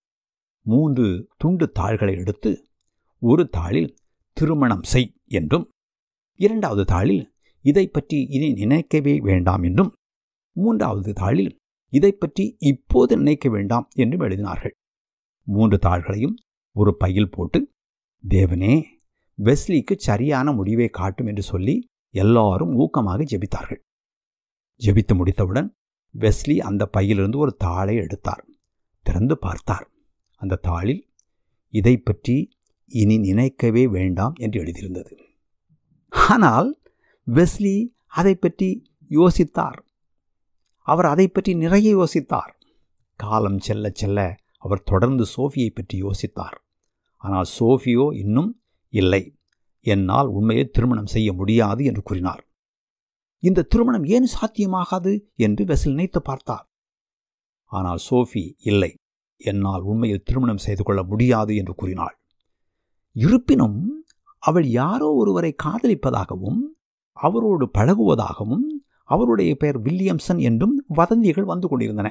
மூன்று துண்டு தாள்களை எடுத்து ஒரு தாளில் திருமணம் செய் என்றும் இரண்டாவது தாளில் இதை பற்றி இனி நினைக்கவே வேண்டாம் என்றும் மூன்றாவது தாளில் இதை பற்றி இப்போது நினைக்க வேண்டாம் என்றும் எழுதினார்கள். மூன்று தாள்களையும் ஒரு பையில் போட்டு தேவனே வெஸ்லிக்கு சரியான முடிவை காட்டும் என்று சொல்லி எல்லாரும் ஊக்கமாக ஜெபித்தார்கள். ஜெபித்து முடித்தவுடன் வெஸ்லி அந்த பையிலிருந்து ஒரு தாளை எடுத்தார். திறந்து பார்த்தார். அந்த தாளில் இதை பற்றி இனி நினைக்கவே வேண்டாம் என்று எழுதியிருந்தது. ஆனால் வெஸ்லி அதை பற்றி யோசித்தார். அவர் அதை பற்றி நிறைய யோசித்தார். காலம் செல்ல செல்ல அவர் தொடர்ந்து சோஃபியை பற்றி யோசித்தார். ஆனால் சோஃபியோ இன்னும் இல்லை. என்னால் உண்மையை திருமணம் செய்ய முடியாது என்று கூறினார் இந்த திருமணம் ஏன் சாத்தியமாகாது? என்று வெசில் நினைத்து பார்த்தார் ஆனால் சோஃபி இல்லை. என்னால் உண்மையில் திருமணம் செய்து கொள்ள முடியாது என்று கூறினாள். இருப்பினும் அவள் யாரோ ஒருவரை காதலிப்பதாகவும் அவரோடு பழகுவதாகவும் அவருடைய பெயர் வில்லியம்சன் என்றும் வதந்திகள் வந்து கொண்டிருந்தன.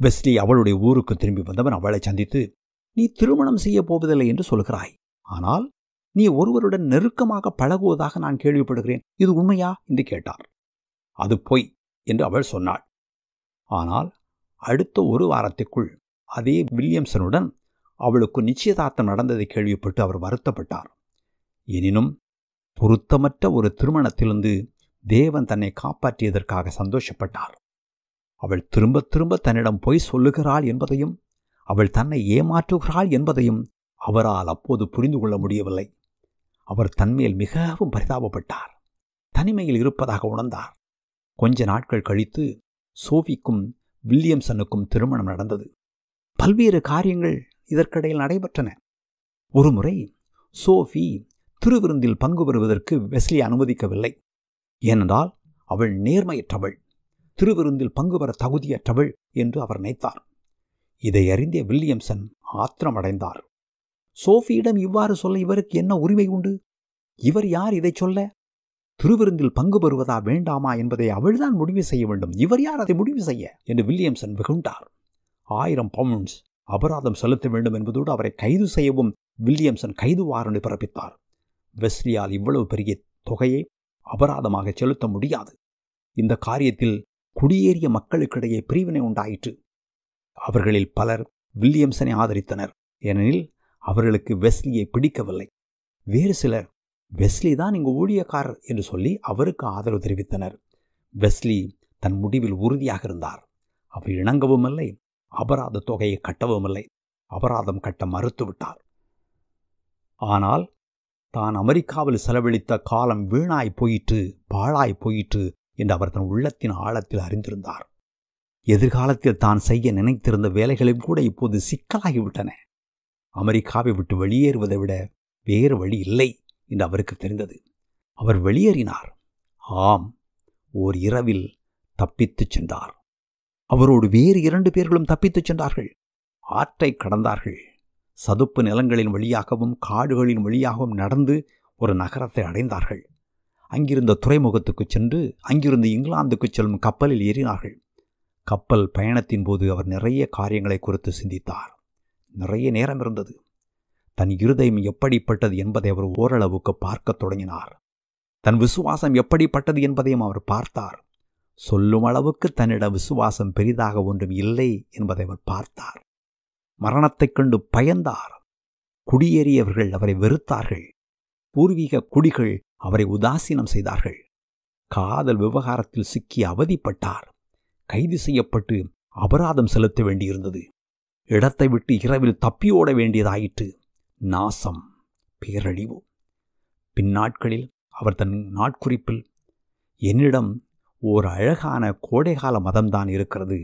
வெஸ்லி அவளுடைய ஊருக்கு திரும்பி வந்தவன் அவளை சந்தித்து நீ திருமணம் செய்ய போவதில்லை என்று சொல்கிறாய் ஆனால் நீ ஒருவருடன் நெருக்கமாக பழகுவதாக நான் கேள்விப்படுகிறேன். இது உண்மையா? என்று கேட்டார். அது பொய் என்று அவள் சொன்னாள். ஆனால் அடுத்த ஒரு வாரத்திற்குள் அதே வில்லியம்சனுடன் அவளுக்கு நிச்சயதார்த்தம் நடந்ததை கேள்விப்பட்டு அவர் வருத்தப்பட்டார். எனினும் பொருத்தமற்ற ஒரு திருமணத்திலிருந்து தேவன் தன்னை காப்பாற்றியதற்காக சந்தோஷப்பட்டார். அவள் திரும்ப திரும்ப தன்னிடம் பொய் சொல்லுகிறாள் என்பதையும் அவள் தன்னை ஏமாற்றுகிறாள் என்பதையும் அவரால் அப்போது புரிந்து கொள்ள முடியவில்லை. அவர் தன்மேல் மிகவும் பரிதாபப்பட்டார். தனிமையில் இருப்பதாக உணர்ந்தார். கொஞ்ச நாட்கள் கழித்து சோஃபிக்கும் வில்லியம்சனுக்கும் திருமணம் நடந்தது. பல்வேறு காரியங்கள் இதற்கிடையில் நடைபெற்றன. ஒருமுறை சோஃபி திருவிருந்தில் பங்கு பெறுவதற்கு வெஸ்லி அனுமதிக்கவில்லை. ஏனென்றால் அவள் நேர்மையற்றவள். திருவிருந்தில் பங்கு பெற தகுதியற்றவள் என்று அவர் நினைத்தார். இதை அறிந்த வில்லியம்சன் ஆத்திரமடைந்தார். சோஃபியிடம் இவ்வாறு சொல்ல இவருக்கு என்ன உரிமை உண்டு? இவர் யார் இதை சொல்ல? திருவிருந்தில் பங்கு பெறுவதா வேண்டாமா என்பதை அவள்தான் முடிவு செய்ய வேண்டும். இவர் யார் அதை முடிவு செய்ய? என்று வில்லியம்சன் வெகுண்டார். ஆயிரம் பவுண்ட்ஸ் அபராதம் செலுத்த வேண்டும் என்பதோடு அவரை கைது செய்யவும் வில்லியம்சன் கைது வாரண்டு பிறப்பித்தார். வெஸ்லியால் இவ்வளவு பெரிய தொகையை அபராதமாக செலுத்த முடியாது. இந்த காரியத்தில் குடியேறிய மக்களுக்கிடையே பிரிவினை உண்டாயிற்று. அவர்களில் பலர் வில்லியம்சனை ஆதரித்தனர். ஏனெனில் அவர்களுக்கு வெஸ்லியை பிடிக்கவில்லை. வேறு சிலர் வெஸ்லி தான் இங்கு ஊழியக்காரர் என்று சொல்லி அவருக்கு ஆதரவு தெரிவித்தனர். வெஸ்லி தன் முடிவில் உறுதியாக இருந்தார். அவர் இணங்கவும் இல்லை அபராத தொகையை கட்டவும் இல்லை அபராதம் கட்ட மறுத்துவிட்டார். ஆனால் தான் அமெரிக்காவில் செலவழித்த காலம் வீணாய் போயிற்று பாழாய் போயிற்று என்று அவர் தன் உள்ளத்தின் ஆழத்தில் அறிந்திருந்தார். எதிர்காலத்தில் தான் செய்ய நினைத்திருந்த வேலைகளும் கூட இப்போது சிக்கலாகிவிட்டன. அமெரிக்காவை விட்டு வெளியேறுவதை விட வேறு வழி இல்லை என்று அவருக்கு தெரிந்தது. அவர் வெளியேறினார். ஆம் ஓர் இரவில் தப்பித்துச் சென்றார். அவரோடு வேறு இரண்டு பேர்களும் தப்பித்துச் சென்றார்கள். ஆற்றை கடந்தார்கள். சதுப்பு நிலங்களின் வழியாகவும் காடுகளின் வழியாகவும் நடந்து ஒரு நகரத்தை அடைந்தார்கள். அங்கிருந்த துறைமுகத்துக்கு சென்று அங்கிருந்து இங்கிலாந்துக்கு செல்லும் கப்பலில் ஏறினார்கள். கப்பல் பயணத்தின் போது அவர் நிறைய காரியங்களை குறித்து சிந்தித்தார். நிறைய நேரம் இருந்தது. தன் இருதயம் எப்படிப்பட்டது என்பதை அவர் ஓரளவுக்கு பார்க்கத் தொடங்கினார். தன் விசுவாசம் எப்படிப்பட்டது என்பதையும் அவர் பார்த்தார். சொல்லும் அளவுக்கு தன்னிடம் விசுவாசம் பெரிதாக ஒன்றும் இல்லை என்பதை அவர் பார்த்தார். மரணத்தைக் கண்டு பயந்தார். குடியேறியவர்கள் அவரை வெறுத்தார்கள். பூர்வீக குடிகள் அவரை உதாசீனம் செய்தார்கள். காதல் விவகாரத்தில் சிக்கி அவதிப்பட்டார். கைது செய்யப்பட்டு அபராதம் செலுத்த வேண்டியிருந்தது. இடத்தை விட்டு இரவில் தப்பியோட வேண்டியதாயிற்று. நாசம் பேரழிவு. பின்னாட்களில் அவர் தன் நாட்குறிப்பில் என்னிடம் ஓர் அழகான கோடைகால மதம்தான் இருக்கிறது.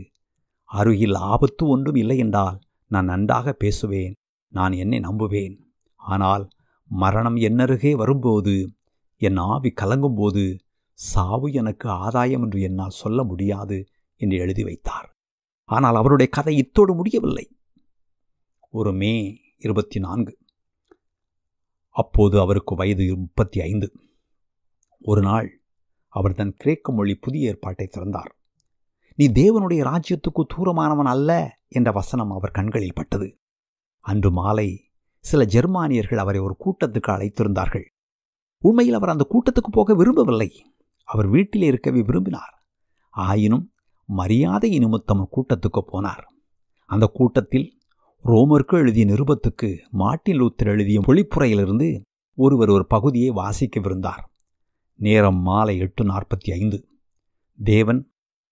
அருகில் ஆபத்து ஒன்றும் இல்லை என்றால் நான் நன்றாக பேசுவேன். நான் என்னை நம்புவேன். ஆனால் மரணம் என்னருகே வரும்போது என் ஆவி கலங்கும்போது சாவு எனக்கு ஆதாயம் என்று என்னால் சொல்ல முடியாது. என்று எழுதி வைத்தார். ஆனால் அவருடைய கதை இத்தோடு முடியவில்லை. ஒரு மே இருபத்தி நான்கு அப்போது அவருக்கு வயது முப்பத்தி ஐந்து ஒரு நாள் அவர் தன் கிரேக்க மொழி புதிய ஏற்பாட்டை திறந்தார். நீ தேவனுடைய ராஜ்யத்துக்கு தூரமானவன் அல்ல என்ற வசனம் அவர் கண்களில் பட்டது. அன்று மாலை சில ஜெர்மானியர்கள் அவரை ஒரு கூட்டத்துக்கு அழைத்திருந்தார்கள். உண்மையில் அவர் அந்த கூட்டத்துக்கு போக விரும்பவில்லை. அவர் வீட்டிலே இருக்கவே விரும்பினார். ஆயினும் மரியாதை நிமித்தம் கூட்டத்துக்கு போனார். அந்த கூட்டத்தில் ரோமருக்கு எழுதிய நிருபத்துக்கு மாட்டின் லூத்தர் எழுதிய பொழிப்புரையிலிருந்து ஒருவர் ஒரு பகுதியை வாசிக்கவிருந்தார். நேரம் மாலை எட்டு நாற்பத்தி ஐந்து தேவன்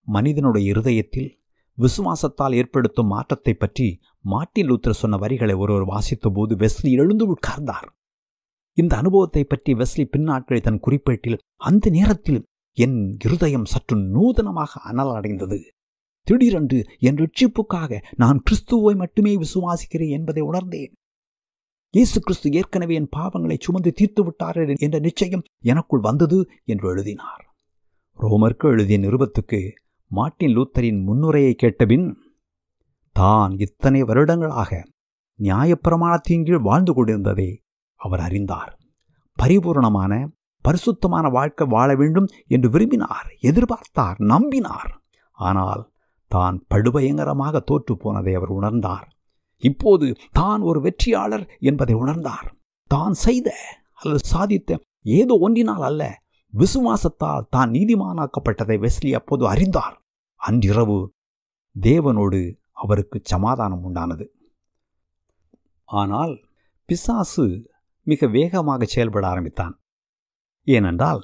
மனிதனுடைய இருதயத்தில் விசுவாசத்தால் ஏற்படுத்தும் மாற்றத்தை பற்றி மாட்டின் லூத்தர் சொன்ன வரிகளை ஒருவர் வாசித்தபோது வெஸ்லி எழுந்து உட்கார்ந்தார். இந்த அனுபவத்தை பற்றி வெஸ்லி பின்னாட்களை தன் குறிப்பேட்டில் அந்த நேரத்தில் என் இருதயம் சற்று நூதனமாக அனல் அடைந்தது திடீரென்று என் ரட்சிப்புக்காக நான் கிறிஸ்துவை மட்டுமே விசுவாசிக்கிறேன் என்பதை உணர்ந்தேன். இயேசு கிறிஸ்து ஏற்கனவே என் பாவங்களை சுமந்து தீர்த்து விட்டார் என்ற நிச்சயம் எனக்குள் வந்தது என்று எழுதினார். ரோமருக்கு எழுதிய நிருபத்துக்கு மார்ட்டின் லூத்தரின் முன்னுரையை கேட்டபின் தான் இத்தனை வருடங்களாக நியாயப்பிரமாணத்தின் கீழ் வாழ்ந்து கொண்டிருந்ததை அவர் அறிந்தார். பரிபூர்ணமான பரிசுத்தமான வாழ்க்கை வாழ வேண்டும் என்று விரும்பினார் எதிர்பார்த்தார் நம்பினார். ஆனால் தான் படுபயங்கரமாக தோற்று போனதை அவர் உணர்ந்தார். இப்போது தான் ஒரு வெற்றியாளர் என்பதை உணர்ந்தார். தான் செய்த அல்லது சாதித்த ஏதோ ஒன்றினால் அல்ல விசுவாசத்தால் தான் நீதிமானாக்கப்பட்டதை வெஸ்லி அப்போது அறிந்தார். அன்றிரவு தேவனோடு அவருக்கு சமாதானம் உண்டானது. ஆனால் பிசாசு மிக வேகமாக செயல்பட ஆரம்பித்தான். ஏனென்றால்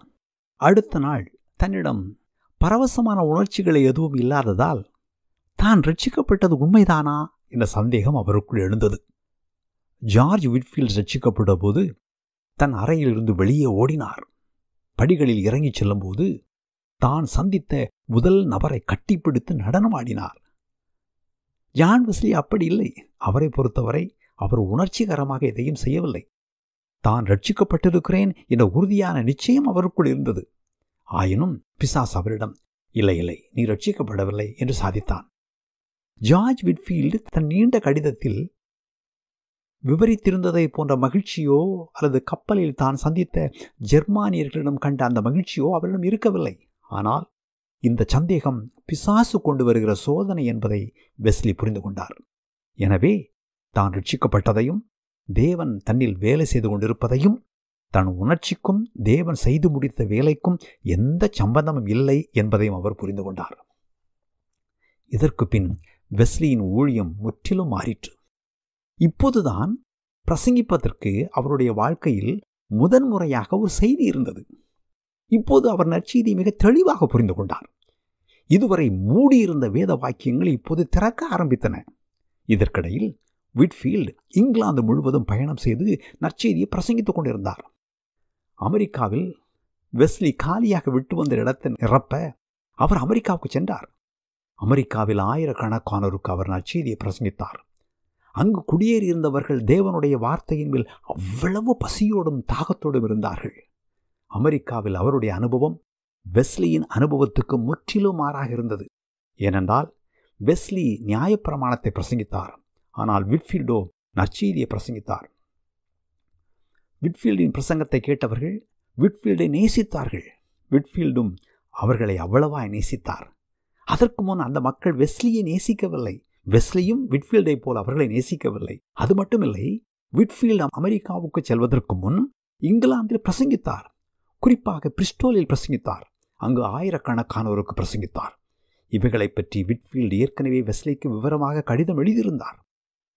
அடுத்த நாள் தன்னிடம் பரவசமான உணர்ச்சிகளை எதுவும் இல்லாததால் தான் ரட்சிக்கப்பட்டது உண்மைதானா என்ற சந்தேகம் அவருக்குள் எழுந்தது. ஜார்ஜ் விட்ஃபீல்ட் ரட்சிக்கப்பட்ட போது தன் அறையிலிருந்து வெளியே ஓடினார். படிகளில் இறங்கிச் செல்லும்போது தான் சந்தித்த முதல் நபரை கட்டிப்பிடித்து நடனமாடினார். ஜான் வெஸ்லி அப்படி இல்லை. அவரை பொறுத்தவரை அவர் உணர்ச்சிகரமாக எதையும் செய்யவில்லை. தான் ரட்சிக்கப்பட்டிருக்கிறேன் என்ற உறுதியான நிச்சயம் அவருக்குள் இருந்தது. ஆயினும் பிசாஸ் அவரிடம் இல்லை இல்லை நீ ரட்சிக்கப்படவில்லை என்று சாதித்தான். ஜார்ஜ் விட்ஃபீல்டு தன் நீண்ட கடிதத்தில் விவரித்திருந்ததை போன்ற மகிழ்ச்சியோ அல்லது கப்பலில் தான் சந்தித்த ஜெர்மானியர்களிடம் கண்ட அந்த மகிழ்ச்சியோ அவரிடம் இருக்கவில்லை. ஆனால் இந்த சந்தேகம் பிசாசு கொண்டு வருகிற சோதனை என்பதை வெஸ்லி புரிந்து கொண்டார். எனவே தான் ரட்சிக்கப்பட்டதையும் தேவன் தன்னில் வேலை செய்து கொண்டிருப்பதையும் தன் உணர்ச்சிக்கும் தேவன் செய்து முடித்த வேலைக்கும் எந்த சம்பந்தமும் இல்லை என்பதையும் அவர் புரிந்து கொண்டார். இதற்கு பின் வெஸ்லியின் ஊழியம் முற்றிலும் மாறிற்று. இப்போதுதான் பிரசங்கிப்பதற்கு அவருடைய வாழ்க்கையில் முதன்முறையாக ஒரு செய்தி இருந்தது. இப்போது அவர் நற்செய்தி மிக தெளிவாக புரிந்து கொண்டார். இதுவரை மூடியிருந்த வேத வாக்கியங்கள் இப்போது திறக்க ஆரம்பித்தன. இதற்கிடையில் விட்ஃபீல்டு இங்கிலாந்து முழுவதும் பயணம் செய்து நற்செய்தியை பிரசங்கித்துக் கொண்டிருந்தார். அமெரிக்காவில் வெஸ்லி காலியாக விட்டு வந்த இடத்தை நிரப்ப அவர் அமெரிக்காவுக்கு சென்றார். அமெரிக்காவில் ஆயிரக்கணக்கானோருக்கு அவர் நற்செய்தியை பிரசங்கித்தார். அங்கு குடியேறியிருந்தவர்கள் தேவனுடைய வார்த்தையின் மேல் அவ்வளவு பசியோடும் தாகத்தோடும் இருந்தார்கள். அமெரிக்காவில் அவருடைய அனுபவம் வெஸ்லியின் அனுபவத்துக்கு முற்றிலும் மாறாக இருந்தது. ஏனென்றால் வெஸ்லி நியாயப்பிரமாணத்தை பிரசங்கித்தார். ஆனால் விட்ஃபீல்டோ நற்செய்தியை பிரசங்கித்தார். விட்ஃபீல்டின் பிரசங்கத்தை கேட்டவர்கள் விட்ஃபீல்டை நேசித்தார்கள். விட்ஃபீல்டும் அவர்களை அவ்வளவாய் நேசித்தார். அதற்கு முன் அந்த மக்கள் வெஸ்லியை நேசிக்கவில்லை. வெஸ்லியும் விட்ஃபீல்டை போல் அவர்களை நேசிக்கவில்லை. அது மட்டுமில்லை விட்ஃபீல்டு அமெரிக்காவுக்கு செல்வதற்கு முன் இங்கிலாந்தில் பிரசங்கித்தார். குறிப்பாக பிரிஸ்டோலில் பிரசங்கித்தார். அங்கு ஆயிரக்கணக்கானோருக்கு பிரசங்கித்தார். இவைகளை பற்றி விட்ஃபீல்டு ஏற்கனவே வெஸ்லிக்கு விவரமாக கடிதம் எழுதியிருந்தார்.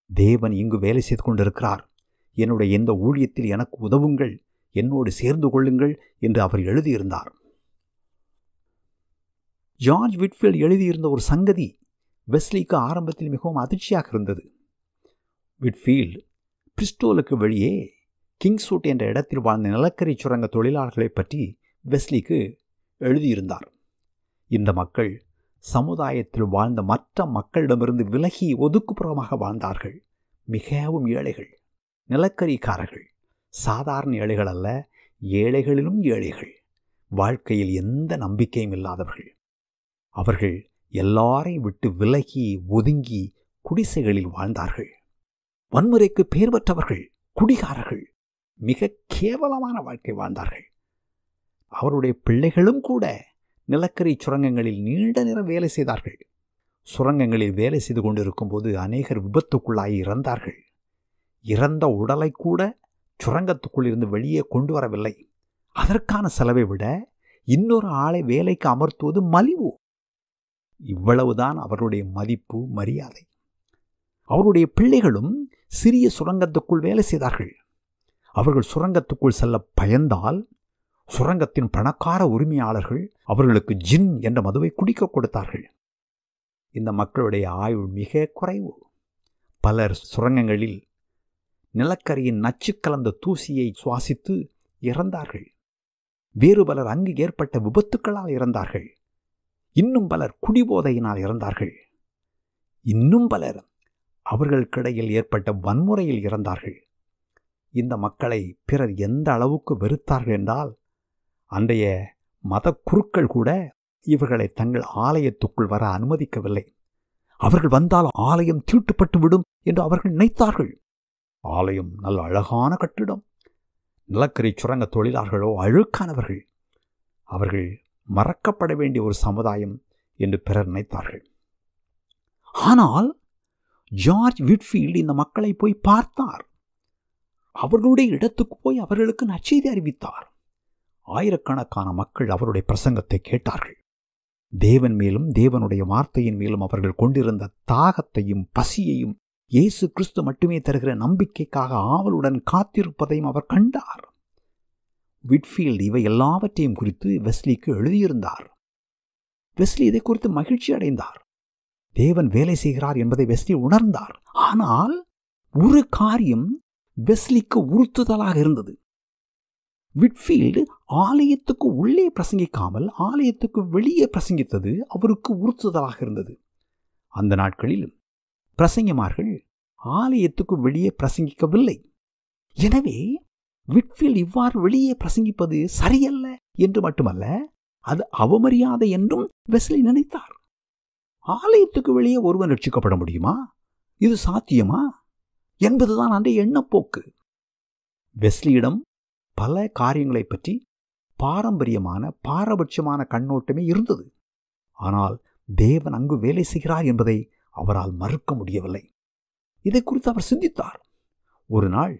தேவன் இங்கு வேலை செய்து கொண்டிருக்கிறார் என்னுடைய எந்த ஊழியத்தில் எனக்கு உதவுங்கள் என்னோடு சேர்ந்து கொள்ளுங்கள் என்று அவர் எழுதியிருந்தார். ஜார்ஜ் விட்ஃபீல்ட் எழுதியிருந்த ஒரு சங்கதி வெஸ்லிக்கு ஆரம்பத்தில் மிகவும் அதிர்ச்சியாக இருந்தது. விட்ஃபீல்ட் பிரிஸ்டோலுக்கு வெளியே கிங்ஸ்வுட் என்ற இடத்தில் வாழ்ந்த நிலக்கரி சுரங்க தொழிலாளர்களை பற்றி வெஸ்லிக்கு எழுதியிருந்தார். இந்த மக்கள் சமுதாயத்தில் வாழ்ந்த மற்ற மக்களிடமிருந்து விலகி ஒதுக்குப்புறமாக வாழ்ந்தார்கள். மிகவும் ஏழைகள் நிலக்கரிக்காரர்கள். சாதாரண ஏழைகள் அல்ல ஏழைகளிலும் ஏழைகள். வாழ்க்கையில் எந்த நம்பிக்கையும் இல்லாதவர்கள். அவர்கள் எல்லாரையும் விட்டு விலகி ஒதுங்கி குடிசைகளில் வாழ்ந்தார்கள். வன்முறைக்கு பேர் பெற்றவர்கள் குடிகாரர்கள். மிக கேவலமான வாழ்க்கை வாழ்ந்தார்கள். அவருடைய பிள்ளைகளும் கூட நிலக்கரி சுரங்கங்களில் நீண்ட நேரம் வேலை செய்தார்கள். சுரங்கங்களில் வேலை செய்து கொண்டிருக்கும் போது அநேகர் விபத்துக்குள்ளாகி இறந்தார்கள். இறந்த உடலை கூட சுரங்கத்துக்குள் இருந்து வெளியே கொண்டு வரவில்லை. அதற்கான செலவை விட இன்னொரு ஆளை வேலைக்கு அமர்த்துவது மலிவு. இவ்வளவுதான் அவருடைய மதிப்பு மரியாதை. அவருடைய பிள்ளைகளும் சிறிய சுரங்கத்துக்குள் வேலை செய்தார்கள். அவர்கள் சுரங்கத்துக்குள் செல்ல பயந்தால் சுரங்கத்தின் பணக்கார உரிமையாளர்கள் அவர்களுக்கு ஜின் என்ற மதுவை குடிக்க கொடுத்தார்கள். இந்த மக்களுடைய ஆயுள் மிக குறைவு. பலர் சுரங்கங்களில் நிலக்கரியின் நச்சு கலந்த தூசியை சுவாசித்து இறந்தார்கள். வேறு பலர் அங்கு ஏற்பட்ட விபத்துக்களால் இறந்தார்கள். இன்னும் பலர் குடிபோதையினால் இறந்தார்கள். இன்னும் பலர் அவர்களுக்கிடையில் ஏற்பட்ட வன்முறையில் இறந்தார்கள். இந்த மக்களை பிறர் எந்த அளவுக்கு வெறுத்தார்கள் என்றால் அன்றைய மத குருக்கள் கூட இவர்களை தங்கள் ஆலயத்துக்குள் வர அனுமதிக்கவில்லை. அவர்கள் வந்தால் ஆலயம் தீட்டுப்பட்டு விடும் என்று அவர்கள் நினைத்தார்கள். ஆலயம் நல்ல அழகான கட்டிடம். நிலக்கரி சுரங்க தொழிலாளர்களோ அழுக்கானவர்கள். அவர்கள் மறக்கப்பட வேண்டிய ஒரு சமுதாயம் என்று பிறர் நினைத்தார்கள். ஆனால் ஜார்ஜ் விட்ஃபீல்டு இந்த மக்களை போய் பார்த்தார். அவர்களுடைய இடத்துக்கு போய் அவர்களுக்கு நச்செய்தி அறிவித்தார். ஆயிரக்கணக்கான மக்கள் அவருடைய பிரசங்கத்தை கேட்டார்கள். தேவன் மேலும் தேவனுடைய வார்த்தையின் மேலும் அவர்கள் கொண்டிருந்த தாகத்தையும் பசியையும் இயேசு கிறிஸ்து மட்டுமே தருகிற நம்பிக்கைக்காக ஆவலுடன் காத்திருப்பதையும் அவர் கண்டார். விட்ஃபீல்டு இவை எல்லாவற்றையும் குறித்து வெஸ்லிக்கு எழுதியிருந்தார். வெஸ்லி இதை குறித்து மகிழ்ச்சி அடைந்தார். தேவன் வேலை செய்கிறார் என்பதை வெஸ்லி உணர்ந்தார். ஆனால் ஒரு காரியம் வெஸ்லிக்கு உறுத்துதலாக இருந்தது. விட்ஃபீல்டு ஆலயத்துக்கு உள்ளே பிரசங்கிக்காமல் ஆலயத்துக்கு வெளியே பிரசங்கித்தது அவருக்கு உறுத்துதலாக இருந்தது. அந்த நாட்களில் பிரசங்கிமார்கள் ஆலயத்துக்கு வெளியே பிரசங்கிக்கவில்லை. எனவே விட்ஃபீல்ட் இவ்வாறு வெளியே பிரசங்கிப்பது சரியல்ல என்று மட்டுமல்ல அது அவமரியாதை என்றும் வெஸ்லி நினைத்தார். ஆலயத்துக்கு வெளியே ஒருவன் ரட்சிக்கப்பட முடியுமா? இது சாத்தியமா? என்பதுதான் அன்றைய எண்ணப்போக்கு. வெஸ்லியிடம் பல காரியங்களை பற்றி பாரம்பரியமான பாரபட்சமான கண்ணோட்டமே இருந்தது. ஆனால் தேவன் அங்கு வேலை செய்கிறார் என்பதை அவரால் மறுக்க முடியவில்லை. இதை குறித்து அவர் சிந்தித்தார். ஒரு நாள்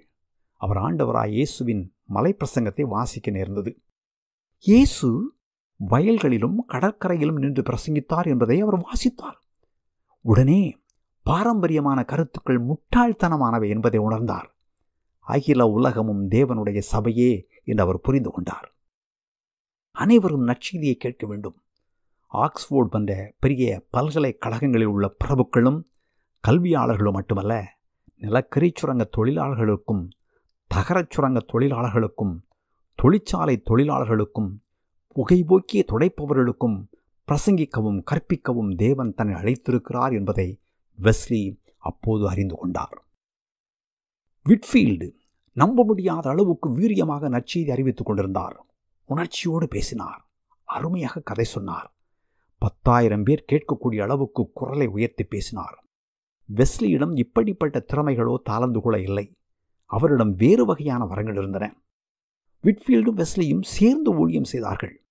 அவர் ஆண்டவராய் இயேசுவின் மலைப்பிரசங்கத்தை வாசிக்க நேர்ந்தது. இயேசு வயல்களிலும் கடற்கரையிலும் நின்று பிரசங்கித்தார் என்பதை அவர் வாசித்தார். உடனே பாரம்பரியமான கருத்துக்கள் முட்டாள்தனமானவை என்பதை உணர்ந்தார். அகில உலகமும் தேவனுடைய சபையே என்று அவர் புரிந்து கொண்டார். அனைவரும் நற்செய்தியை கேட்க வேண்டும். ஆக்ஸ்போர்ட் போன்ற பெரிய பல்கலைக்கழகங்களில் உள்ள பிரபுக்களும் கல்வியாளர்களும் மட்டுமல்ல நிலக்கரி சுரங்க தொழிலாளர்களுக்கும் தகரச் சுரங்க தொழிலாளர்களுக்கும் தொழிற்சாலை தொழிலாளர்களுக்கும் புகைபோக்கிய துடைப்பவர்களுக்கும் பிரசங்கிக்கவும் கற்பிக்கவும் தேவன் தன்னை அழைத்திருக்கிறார் என்பதை வெஸ்லி அப்போது அறிந்து கொண்டார். விட்ஃபீல்டு நம்ப முடியாத அளவுக்கு வீரியமாக நற்செய்தி அறிவித்துக் கொண்டிருந்தார். உணர்ச்சியோடு பேசினார். அருமையாக கதை சொன்னார். பத்தாயிரம் பேர் கேட்கக்கூடிய அளவுக்கு குரலை உயர்த்தி பேசினார். வெஸ்லியிடம் இப்படிப்பட்ட திறமைகளோ தாளந்துகளோ இல்லை. அவரிடம் வேறு வகையான வரங்கள் இருந்தன. விட்ஃபீல்டும் வெஸ்லியும் சேர்ந்து ஊழியம் செய்தார்கள்.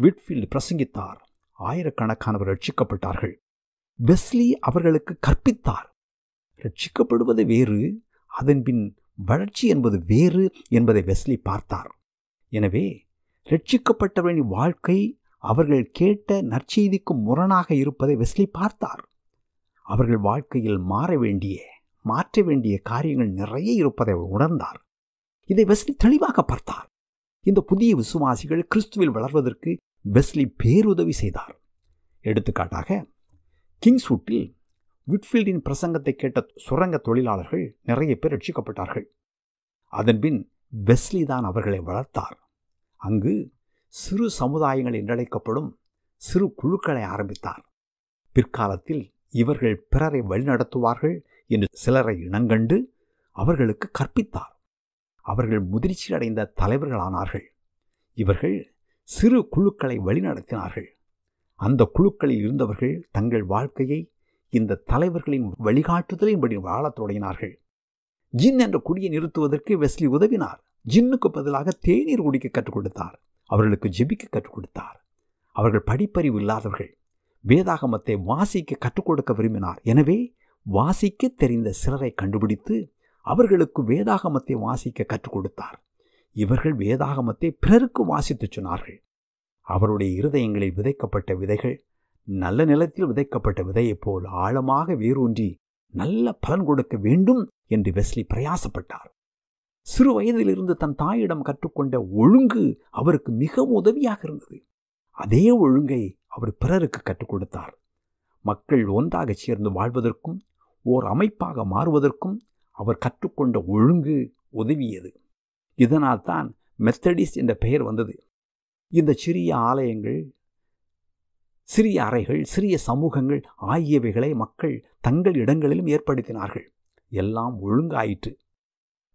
விட்ஃபீல்டு பிரசங்கித்தார். ஆயிரக்கணக்கானவர் ரட்சிக்கப்பட்டார்கள். வெஸ்லி அவர்களுக்கு கற்பித்தார். ரட்சிக்கப்படுவது வேறு அதன்பின் வளர்ச்சி என்பது வேறு என்பதை வெஸ்லி பார்த்தார். எனவே ரட்சிக்கப்பட்டவரின் வாழ்க்கை அவர்கள் கேட்ட நற்செய்திக்கு முரணாக இருப்பதை வெஸ்லி பார்த்தார். அவர்கள் வாழ்க்கையில் மாற வேண்டிய மாற்ற வேண்டிய காரியங்கள் நிறைய இருப்பதை அவர் உணர்ந்தார். இதை வெஸ்லி தெளிவாக பார்த்தார். இந்த புதிய விசுவாசிகள் கிறிஸ்துவில் வளர்வதற்கு வெஸ்லி பேருதவி செய்தார். எடுத்துக்காட்டாக கிங்ஸ்வுட்டில் விட்ஃபீல்டின் பிரசங்கத்தை கேட்ட சுரங்க தொழிலாளர்கள் நிறைய பேர் ரட்சிக்கப்பட்டார்கள். அதன்பின் வெஸ்லி தான் அவர்களை வளர்த்தார். அங்கு சிறு சமுதாயங்கள் என்றழைக்கப்படும் சிறு குழுக்களை ஆரம்பித்தார். பிற்காலத்தில் இவர்கள் பிறரை வழிநடத்துவார்கள் என்று சிலரை இனங்கண்டு அவர்களுக்கு கற்பித்தார். அவர்கள் முதிர்ச்சி அடைந்த தலைவர்களானார்கள். இவர்கள் சிறு குழுக்களை வழிநடத்தினார்கள். அந்த குழுக்களில் இருந்தவர்கள் தங்கள் வாழ்க்கையை இந்த தலைவர்களின் வழிகாட்டுதலின்படி வாழத் தொடங்கினார்கள். ஜின் என்ற குடியை நிறுத்துவதற்கு வெஸ்லி உதவினார். ஜின்னுக்கு பதிலாக தேநீர் குடிக்க கற்றுக் கொடுத்தார். அவர்களுக்கு ஜெபிக்க கற்றுக் கொடுத்தார். அவர்கள் படிப்பறிவு இல்லாதவர்கள். வேதாகமத்தை வாசிக்க கற்றுக் கொடுக்க விரும்பினார். எனவே வாசிக்க தெரிந்த சிலரை கண்டுபிடித்து அவர்களுக்கு வேதாகமத்தை வாசிக்க கற்றுக் கொடுத்தார். இவர்கள் வேதாகமத்தை பிறருக்கு வாசித்துச் சொன்னார்கள். அவருடைய இருதயங்களில் விதைக்கப்பட்ட விதைகள் நல்ல நிலத்தில் விதைக்கப்பட்ட விதையைப் போல் ஆழமாக வேரூன்றி நல்ல பலன் கொடுக்க வேண்டும் என்று வெஸ்லி பிரயாசப்பட்டார். சிறு வயதிலிருந்து தன் தாயிடம் கற்றுக்கொண்ட ஒழுங்கு அவருக்கு மிகவும் உதவியாக இருந்தது. அதே ஒழுங்கை அவர் பிறருக்கு கற்றுக் கொடுத்தார். மக்கள் ஒன்றாக சேர்ந்து வாழ்வதற்கும் ஓர் அமைப்பாக மாறுவதற்கும் அவர் கற்றுக்கொண்ட ஒழுங்கு உதவியது. இதனால் தான் மெத்தடிஸ் என்ற பெயர் வந்தது. இந்த சிறிய ஆலயங்கள் சிறிய அறைகள் சிறிய சமூகங்கள் ஆகியவைகளை மக்கள் தங்கள் இடங்களிலும் ஏற்படுத்தினார்கள். எல்லாம் ஒழுங்காயிற்று.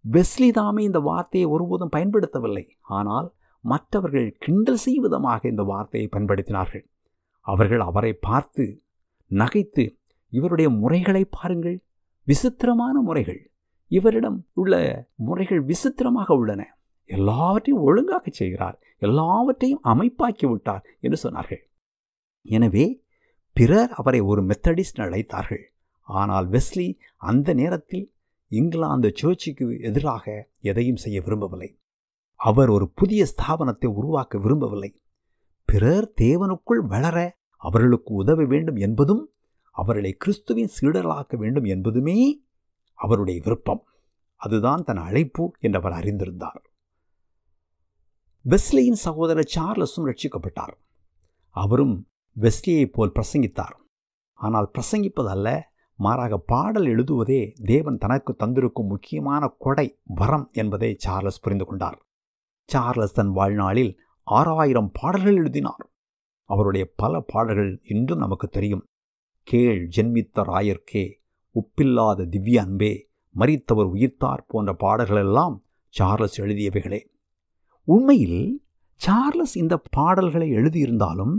வெஸ்லி தாமே இந்த வார்த்தையை ஒருபோதும் பயன்படுத்தவில்லை. ஆனால் மற்றவர்கள் கிண்டல் செய்யும் விதமாக இந்த வார்த்தையை பயன்படுத்தினார்கள். அவர்கள் அவரை பார்த்து நகைத்து இவருடைய முறைகளை பாருங்கள். விசித்திரமான முறைகள். இவரிடம் உள்ள முறைகள் விசித்திரமாக உள்ளன. எல்லாவற்றையும் ஒழுங்காக செய்கிறார். எல்லாவற்றையும் அமைப்பாக்கி விட்டார் என்று சொன்னார்கள். எனவே பிறர் அவரை ஒரு மெத்தடிஸ்ட் அழைத்தார்கள். ஆனால் வெஸ்லி அந்த நேரத்தில் இங்கிலாந்து சர்ச்சுக்கு எதிராக எதையும் செய்ய விரும்பவில்லை. அவர் ஒரு புதிய ஸ்தாபனத்தை உருவாக்க விரும்பவில்லை. பிறர் தேவனுக்குள் வளர அவர்களுக்கு உதவ வேண்டும் என்பதும் அவர்களை கிறிஸ்துவின் சீடலாக்க வேண்டும் என்பதுமே அவருடைய விருப்பம். அதுதான் தன் அழைப்பு என்று அவர் அறிந்திருந்தார். வெஸ்லியின் சகோதரர் சார்லஸும் ரட்சிக்கப்பட்டார். அவரும் வெஸ்லியைப் போல் பிரசங்கித்தார். ஆனால் பிரசங்கிப்பதல்ல மாறாக பாடல் எழுதுவதே தேவன் தனக்கு தந்திருக்கும் முக்கியமான கொடை வரம் என்பதை சார்லஸ் புரிந்து கொண்டார். சார்லஸ் தன் வாழ்நாளில் ஆறாயிரம் பாடல்கள் எழுதினார். அவருடைய பல பாடல்கள் இன்றும் நமக்கு தெரியும். கேள் ஜென்மித்த ராயர்க்கே உப்பில்லாத திவ்ய அன்பே மறித்தவர் உயிர்த்தார் போன்ற பாடல்களெல்லாம் சார்லஸ் எழுதியவைகளே. உண்மையில் சார்லஸ் இந்த பாடல்களை எழுதியிருந்தாலும்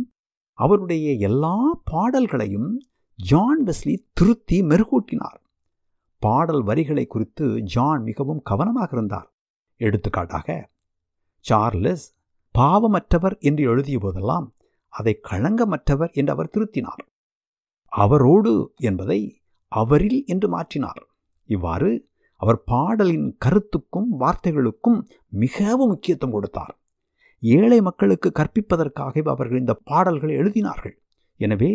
அவருடைய எல்லா பாடல்களையும் ஜான் வெஸ்லி திருத்தி மெருகூட்டினார். பாடல் வரிகளை குறித்து ஜான் மிகவும் கவனமாக இருந்தார். எடுத்துக்காட்டாக சார்லஸ் பாவமற்றவர் என்று எழுதிய போதெல்லாம் அதை களங்கமற்றவர் என்று அவர் திருத்தினார். அவரோடு என்பதை அவரில் என்று மாற்றினார். இவ்வாறு அவர் பாடலின் கருத்துக்கும் வார்த்தைகளுக்கும் மிகவும் முக்கியத்துவம் கொடுத்தார். ஏழை மக்களுக்கு கற்பிப்பதற்காக அவர்கள் இந்த பாடல்களை எழுதினார்கள். எனவே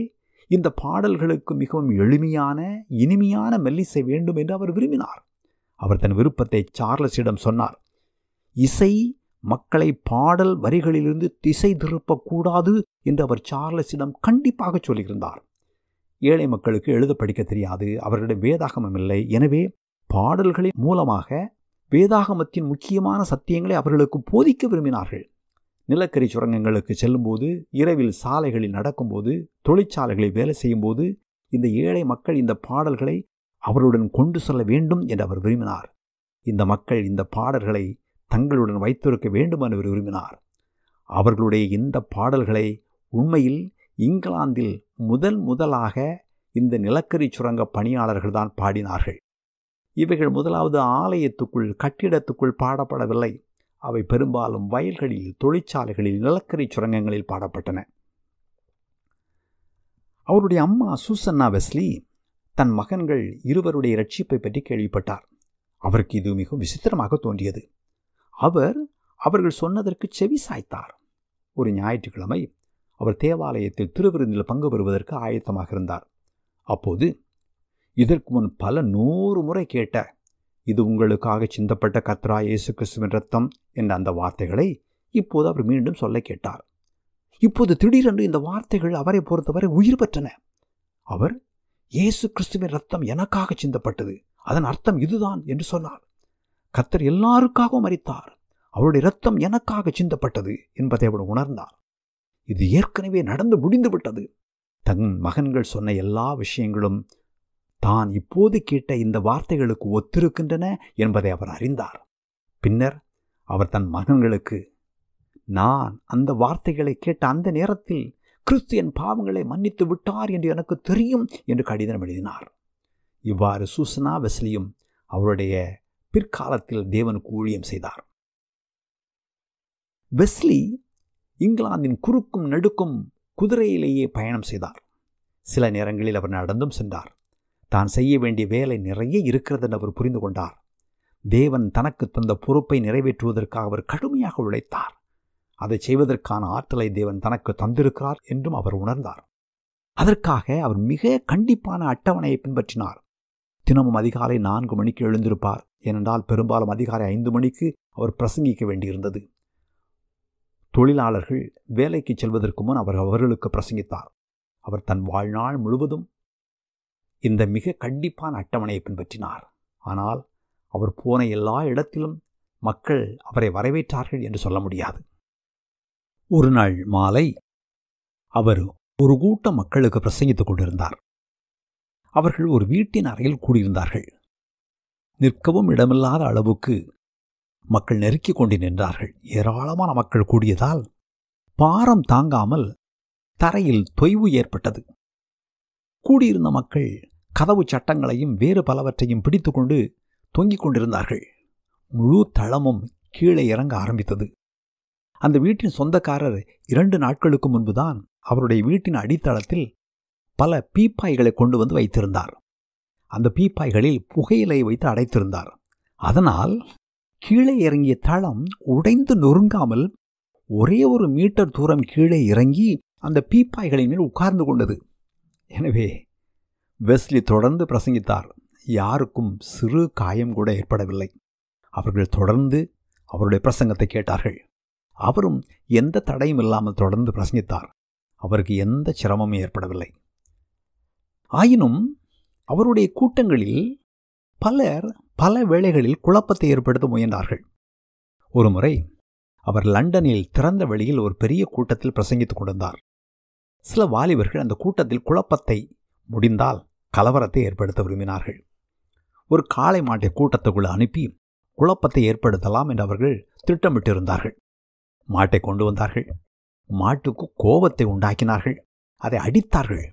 இந்த பாடல்களுக்கு மிகவும் எளிமையான இனிமையான மெல்லிசை வேண்டும் என்று அவர் விரும்பினார். அவர் தன் விருப்பத்தை சார்லஸிடம் சொன்னார் இசை மக்களை பாடல் வரிகளிலிருந்து திசை திருப்பக்கூடாது என்று அவர் சார்லஸிடம் கண்டிப்பாக சொல்லியிருந்தார். ஏழை மக்களுக்கு எழுத படிக்க தெரியாது அவர்களிடம் வேதாகமம் இல்லை. எனவே பாடல்களின் மூலமாக வேதாகமத்தின் முக்கியமான சத்தியங்களை அவர்களுக்கு போதிக்க விரும்பினார்கள். நிலக்கரி சுரங்கங்களுக்கு செல்லும்போது இரவில் சாலைகளில் நடக்கும்போது தொழிற்சாலைகளில் வேலை செய்யும்போது இந்த ஏழை மக்கள் இந்த பாடல்களை அவருடன் கொண்டு செல்ல வேண்டும் என்று அவர் விரும்பினார். இந்த மக்கள் இந்த பாடல்களை தங்களுடன் வைத்திருக்க வேண்டும் என்று விரும்பினார். அவர்களுடைய இந்த பாடல்களை உண்மையில் இங்கிலாந்தில் முதல் முதலாக இந்த நிலக்கரி சுரங்க பணியாளர்கள் தான் பாடினார்கள். இவைகள் முதலாவது ஆலயத்துக்குள் கட்டிடத்துக்குள் பாடப்படவில்லை. அவை பெரும்பாலும் வயல்களில் தொழிற்சாலைகளில் நிலக்கரி சுரங்கங்களில் பாடப்பட்டன. அவருடைய அம்மா சூசன்னா வெஸ்லி தன் மகன்கள் இருவருடைய ரட்சிப்பை பற்றி கேள்விப்பட்டார். அவருக்கு இது மிகவும் விசித்திரமாக தோன்றியது. அவர் அவர்கள் சொன்னதற்கு செவி சாய்த்தார். ஒரு ஞாயிற்றுக்கிழமை அவர் தேவாலயத்தில் திருவிருந்தில் பங்கு பெறுவதற்கு ஆயத்தமாக இருந்தார். அப்போது இதற்கு முன் பல நூறு முறை கேட்ட இது உங்களுக்காக சிந்தப்பட்ட கத்ரா இயேசு கிறிஸ்துவின் ரத்தம் என்ற அந்த வார்த்தைகளை இப்போது அவர் மீண்டும் சொல்ல கேட்டார். இப்போது திடீரென்று இந்த வார்த்தைகள் அவரை பொறுத்தவரை உயிர் பெற்றன. அவர் இயேசு கிறிஸ்துவின் ரத்தம் எனக்காக சிந்தப்பட்டது. அதன் அர்த்தம் இதுதான் என்று சொன்னார். கத்தர் எல்லாருக்காகவும் மறித்தார் அவருடைய ரத்தம் எனக்காக சிந்தப்பட்டது என்பதை அவர் உணர்ந்தார். இது ஏற்கனவே நடந்து முடிந்து விட்டது தன் மகன்கள் சொன்ன எல்லா விஷயங்களும் தான் இப்போது கேட்ட இந்த வார்த்தைகளுக்கு ஒத்திருக்கின்றன என்பதை அவர் அறிந்தார். பின்னர் அவர் தன் மகன்களுக்கு நான் அந்த வார்த்தைகளை கேட்ட அந்த நேரத்தில் கிறிஸ்து என் பாவங்களை மன்னித்து விட்டார் என்று எனக்கு தெரியும் என்று கடிதம் எழுதினார். இவ்வாறு சூசனா வெஸ்லியும் அவருடைய பிற்காலத்தில் தேவனுக்கு ஊழியம் செய்தார். வெஸ்லி இங்கிலாந்தின் குறுக்கும் நடுக்கும் குதிரையிலேயே பயணம் செய்தார். சில நேரங்களில் அவர் நடந்தும் சென்றார். தான் செய்ய வேண்டிய வேலை நிறைய இருக்கிறது என்று அவர் புரிந்து கொண்டார். தேவன் தனக்கு தந்த பொறுப்பை நிறைவேற்றுவதற்காக அவர் கடுமையாக உழைத்தார். அதை செய்வதற்கான ஆற்றலை தேவன் தனக்கு தந்திருக்கிறார் என்றும் அவர் உணர்ந்தார். அதற்காக அவர் மிக கண்டிப்பான அட்டவணையை பின்பற்றினார். தினமும் அதிகாலை நான்கு மணிக்கு எழுந்திருப்பார். ஏனென்றால் பெரும்பாலும் அதிகாலை ஐந்து மணிக்கு அவர் பிரசங்கிக்க வேண்டியிருந்தது. தொழிலாளர்கள் வேலைக்கு செல்வதற்கு முன் அவர் அவர்களுக்கு பிரசங்கித்தார். அவர் தன் வாழ்நாள் முழுவதும் இந்த மிக கண்டிப்பான அட்டவணையை பின்பற்றினார். ஆனால் அவர் போன எல்லா இடத்திலும் மக்கள் அவரை வரவேற்றார்கள் என்று சொல்ல முடியாது. ஒரு நாள் மாலை அவர் ஒரு கூட்டம் மக்களுக்கு பிரசங்கித்துக் கொண்டிருந்தார். அவர்கள் ஒரு வீட்டின் அறையில் கூடியிருந்தார்கள். நிற்கவும் இடமில்லாத அளவுக்கு மக்கள் நெருக்கிக் கொண்டு நின்றார்கள். ஏராளமான மக்கள் கூடியதால் பாரம் தாங்காமல் தரையில் தொய்வு ஏற்பட்டது. கூடியிருந்த மக்கள் கதவு சட்டங்களையும் வேறு பலவற்றையும் பிடித்துக்கொண்டு தொங்கிக் கொண்டிருந்தார்கள். முழு தளமும் கீழே இறங்க ஆரம்பித்தது. அந்த வீட்டின் சொந்தக்காரர் இரண்டு நாட்களுக்கு முன்புதான் அவருடைய வீட்டின் அடித்தளத்தில் பல பீப்பாய்களை கொண்டு வந்து வைத்திருந்தார். அந்த பீப்பாய்களில் புகையிலை வைத்து அடைத்திருந்தார். அதனால் கீழே இறங்கிய தளம் உடைந்து நொறுங்காமல் ஒரே ஒரு மீட்டர் தூரம் கீழே இறங்கி அந்த பீப்பாய்களின் மேல் உட்கார்ந்து கொண்டது. எனவே வெஸ்லி தொடர்ந்து பிரசங்கித்தார். யாருக்கும் சிறு காயம் கூட ஏற்படவில்லை. அவர்கள் தொடர்ந்து அவருடைய பிரசங்கத்தை கேட்டார்கள். அவரும் எந்த தடையும் இல்லாமல் தொடர்ந்து பிரசங்கித்தார். அவருக்கு எந்த சிரமமும் ஏற்படவில்லை. ஆயினும் அவருடைய கூட்டங்களில் பலர் பல வேளைகளில் குழப்பத்தை ஏற்படுத்த முயன்றார்கள். ஒருமுறை அவர் லண்டனில் திறந்த வெளியில் ஒரு பெரிய கூட்டத்தில் பிரசங்கித்துக் கொண்டிருந்தார். சில வாலிபர்கள் அந்த கூட்டத்தில் குழப்பத்தை முடிந்தால் கலவரத்தை ஏற்படுத்த விரும்பினார்கள். ஒரு காளை மாட்டை கூட்டத்துக்குள் அனுப்பி குழப்பத்தை ஏற்படுத்தலாம் என்று அவர்கள் திட்டமிட்டிருந்தார்கள். மாட்டை கொண்டு வந்தார்கள். மாட்டுக்கு கோபத்தை உண்டாக்கினார்கள். அதை அடித்தார்கள்.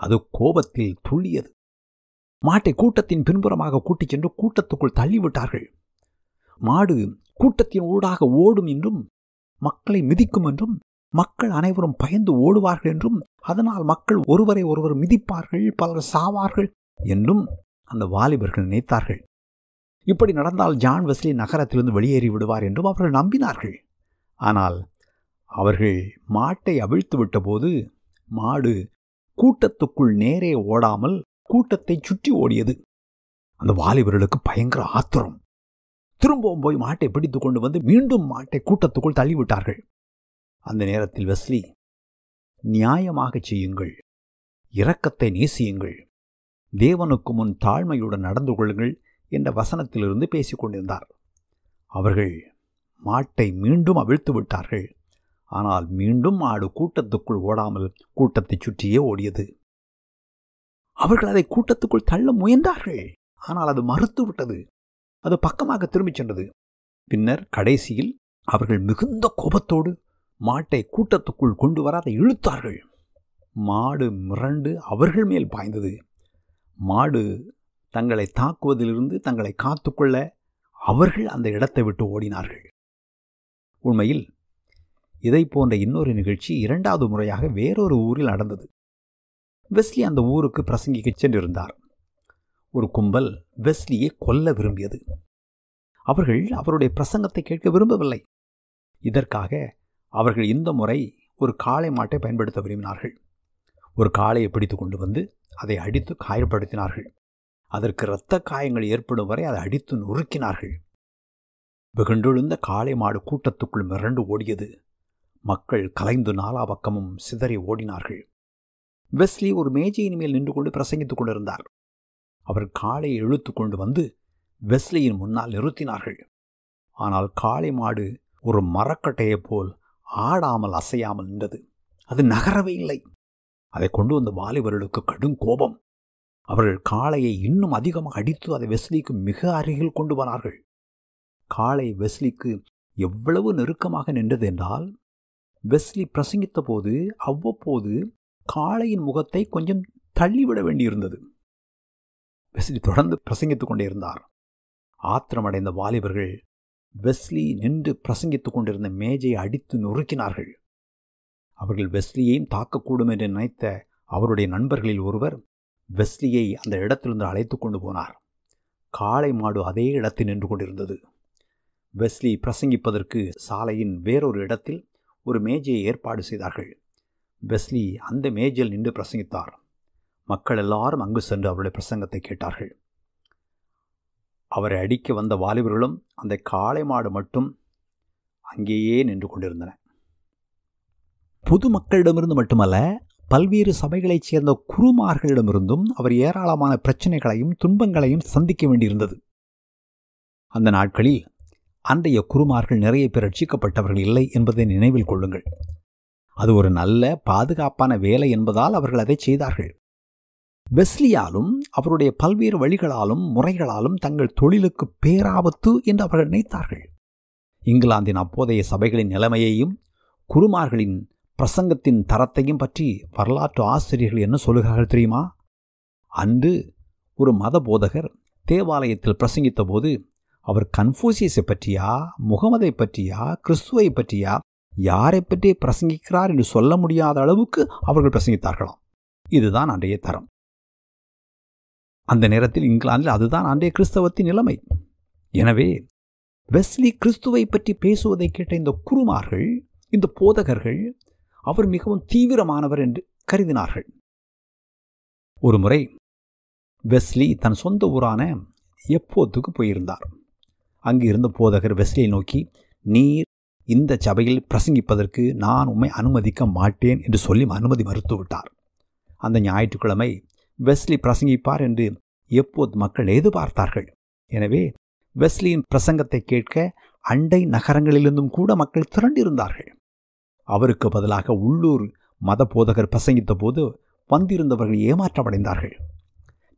அது கோபத்தில் துள்ளியது. மாட்டை கூட்டத்தின் பின்புறமாக கூட்டிச் சென்று கூட்டத்துக்குள் தள்ளிவிட்டார்கள். மாடு கூட்டத்தின் ஊடாக ஓடும் என்றும் மக்களை மிதிக்கும் என்றும் மக்கள் அனைவரும் பயந்து ஓடுவார்கள் என்றும் அதனால் மக்கள் ஒருவரை ஒருவர் மிதிப்பார்கள் பலர் சாவார்கள் என்றும் அந்த வாலிபர்கள் நினைத்தார்கள். இப்படி நடந்தால் ஜான் வெஸ்லி நகரத்திலிருந்து வெளியேறி விடுவார் என்றும் அவர்கள் நம்பினார்கள். ஆனால் அவர்கள் மாட்டை அவிழ்த்து விட்டபோது மாடு கூட்டத்துக்குள் நேரே ஓடாமல் கூட்டத்தை சுற்றி ஓடியது. அந்த வாலிபர்களுக்கு பயங்கர ஆத்திரம். திரும்பவும் போய் மாட்டை பிடித்து கொண்டு வந்து மீண்டும் மாட்டை கூட்டத்துக்குள் தள்ளிவிட்டார்கள். அந்த நேரத்தில் வெஸ்லி நியாயமாக செய்யுங்கள். இரக்கத்தை நேசியுங்கள். தேவனுக்கு முன் தாழ்மையுடன் நடந்து கொள்ளுங்கள் என்ற வசனத்திலிருந்து பேசிக்கொண்டிருந்தார் அவர்கள் மாட்டை மீண்டும் அவிழ்த்து விட்டார்கள். ஆனால் மீண்டும் மாடு கூட்டத்துக்குள் ஓடாமல் கூட்டத்தை சுற்றியே ஓடியது. அவர்கள் அதை கூட்டத்துக்குள் தள்ள முயன்றார்கள். ஆனால் அது மறுத்து விட்டது. அது பக்கமாக திரும்பிச் சென்றது. பின்னர் கடைசியில் அவர்கள் மிகுந்த கோபத்தோடு மாட்டை கூட்டத்துக்குள் கொண்டு வர அதை இழுத்தார்கள். மாடு மிரண்டு அவர்கள் மேல் பாய்ந்தது. மாடு தங்களை தாக்குவதிலிருந்து தங்களை காத்துக்கொள்ள அவர்கள் அந்த இடத்தை விட்டு ஓடினார்கள். உண்மையில் இதை போன்ற இன்னொரு நிகழ்ச்சி இரண்டாவது முறையாக வேறொரு ஊரில் நடந்தது. வெஸ்லி அந்த ஊருக்கு பிரசங்கிக்க சென்றிருந்தார். ஒரு கும்பல் வெஸ்லியை கொல்ல விரும்பியது. அவர்கள் அவருடைய பிரசங்கத்தை கேட்க விரும்பவில்லை. இதற்காக அவர்கள் இந்த முறை ஒரு காளை மாட்டை பயன்படுத்த விரும்பினார்கள். ஒரு காளையை பிடித்து கொண்டு வந்து அதை அடித்து காயப்படுத்தினார்கள். அதற்கு இரத்த காயங்கள் ஏற்படும் வரை அதை அடித்து நொறுக்கினார்கள். வெகுண்டெழுந்த காளை மாடு கூட்டத்துக்குள் மிரண்டு ஓடியது. மக்கள் கலைந்து நாலா பக்கமும் சிதறி ஓடினார்கள். வெஸ்லி ஒரு மேஜையின் மேல் நின்று கொண்டு பிரசங்கித்துக் கொண்டிருந்தார். அவர் காளையை இழுத்து கொண்டு வந்து வெஸ்லியின் முன்னால் நிறுத்தினார்கள். ஆனால் காளை மாடு ஒரு மரக்கட்டையைப் போல் ஆடாமல் அசையாமல் நின்றது. அது நகரவே இல்லை. அதை கொண்டு வந்த வாலிபர்களுக்கு கடும் கோபம். அவர்கள் காளையை இன்னும் அதிகமாக அடித்து அதை வெஸ்லிக்கு மிக அருகில் கொண்டு வந்தார்கள் காளை வெஸ்லிக்கு எவ்வளவு நெருக்கமாக நின்றது என்றால் வெஸ்லி பிரசங்கித்த போது அவ்வப்போது காளையின் முகத்தை கொஞ்சம் தள்ளிவிட வேண்டியிருந்தது. வெஸ்லி தொடர்ந்து பிரசங்கித்துக் கொண்டே இருந்தார். ஆத்திரமடைந்த வாலிபர்கள் வெஸ்லி நின்று பிரசங்கித்துக் கொண்டிருந்த மேஜையை அடித்து நொறுக்கினார்கள். அவர்கள் வெஸ்லியையும் தாக்கக்கூடும் என்று நினைத்த அவருடைய நண்பர்களில் ஒருவர் வெஸ்லியை அந்த இடத்திலிருந்து அழைத்து கொண்டு போனார். காளை மாடு அதே இடத்தில் நின்று கொண்டிருந்தது. வெஸ்லி பிரசங்கிப்பதற்கு சாலையின் வேறொரு இடத்தில் ஒரு மேஜையை ஏற்பாடு செய்தார்கள். வெஸ்லி அந்த மேஜையில் நின்று பிரசங்கித்தார். மக்கள் எல்லாரும் அங்கு சென்று அவருடைய பிரசங்கத்தை கேட்டார்கள். அவரை அடிக்க வந்த வாலிபர்களும் அந்த காளை மாடு மட்டும் அங்கேயே நின்று கொண்டிருந்தன. பொதுமக்களிடமிருந்து மட்டுமல்ல பல்வேறு சபைகளைச் சேர்ந்த குருமார்களிடமிருந்தும் அவர் ஏராளமான பிரச்சனைகளையும் துன்பங்களையும் சந்திக்க வேண்டியிருந்தது. அந்த நாட்களில் அன்றைய குருமார்கள் நிறைய பேர் ரட்சிக்கப்பட்டவர்கள் இல்லை என்பதை நினைவில் கொள்ளுங்கள். அது ஒரு நல்ல பாதுகாப்பான வேலை என்பதால் அவர்கள் அதை செய்தார்கள். வெஸ்லியாலும் அவருடைய பல்வேறு வழிகளாலும் முறைகளாலும் தங்கள் தொழிலுக்கு பேராபத்து என்று அவர்கள் நினைத்தார்கள். இங்கிலாந்தின் அப்போதைய சபைகளின் நிலைமையையும் குருமார்களின் பிரசங்கத்தின் தரத்தையும் பற்றி வரலாற்று ஆசிரியர்கள் என்ன சொல்லுகிறார்கள் தெரியுமா? அன்று ஒரு மத போதகர் தேவாலயத்தில் பிரசங்கித்த போது அவர் கன்ஃபூசியஸை பற்றியா முகமதை பற்றியா கிறிஸ்துவை பற்றியா யாரை பற்றி பிரசங்கிக்கிறார் என்று சொல்ல முடியாத அளவுக்கு அவர்கள் பிரசங்கித்தார்களாம். இதுதான் அன்றைய தரம். அந்த நேரத்தில் இங்கிலாந்தில் அதுதான் அன்றைய கிறிஸ்தவத்தின் நிலைமை. எனவே வெஸ்லி கிறிஸ்துவை பற்றி பேசுவதை கேட்ட இந்த குருமார்கள் இந்த போதகர்கள் அவர் மிகவும் தீவிரமானவர் என்று கருதினார்கள். ஒரு முறை வெஸ்லி தன் சொந்த ஊரான எப்போத்துக்கு போயிருந்தார். அங்கு இருந்த போதகர் வெஸ்லியை நோக்கி நீர் இந்த சபையில் பிரசங்கிப்பதற்கு நான் உண்மை அனுமதிக்க மாட்டேன் என்று சொல்லி அனுமதி மறுத்துவிட்டார். அந்த ஞாயிற்றுக்கிழமை வெஸ்லி பிரசங்கிப்பார் என்று எப்போது மக்கள் எதிர்பார்த்தார்கள். எனவே வெஸ்லியின் பிரசங்கத்தை கேட்க அண்டை நகரங்களிலிருந்தும் கூட மக்கள் திரண்டிருந்தார்கள். அவருக்கு பதிலாக உள்ளூர் மத போதகர் பிரசங்கித்த போது வந்திருந்தவர்கள் ஏமாற்றமடைந்தார்கள்.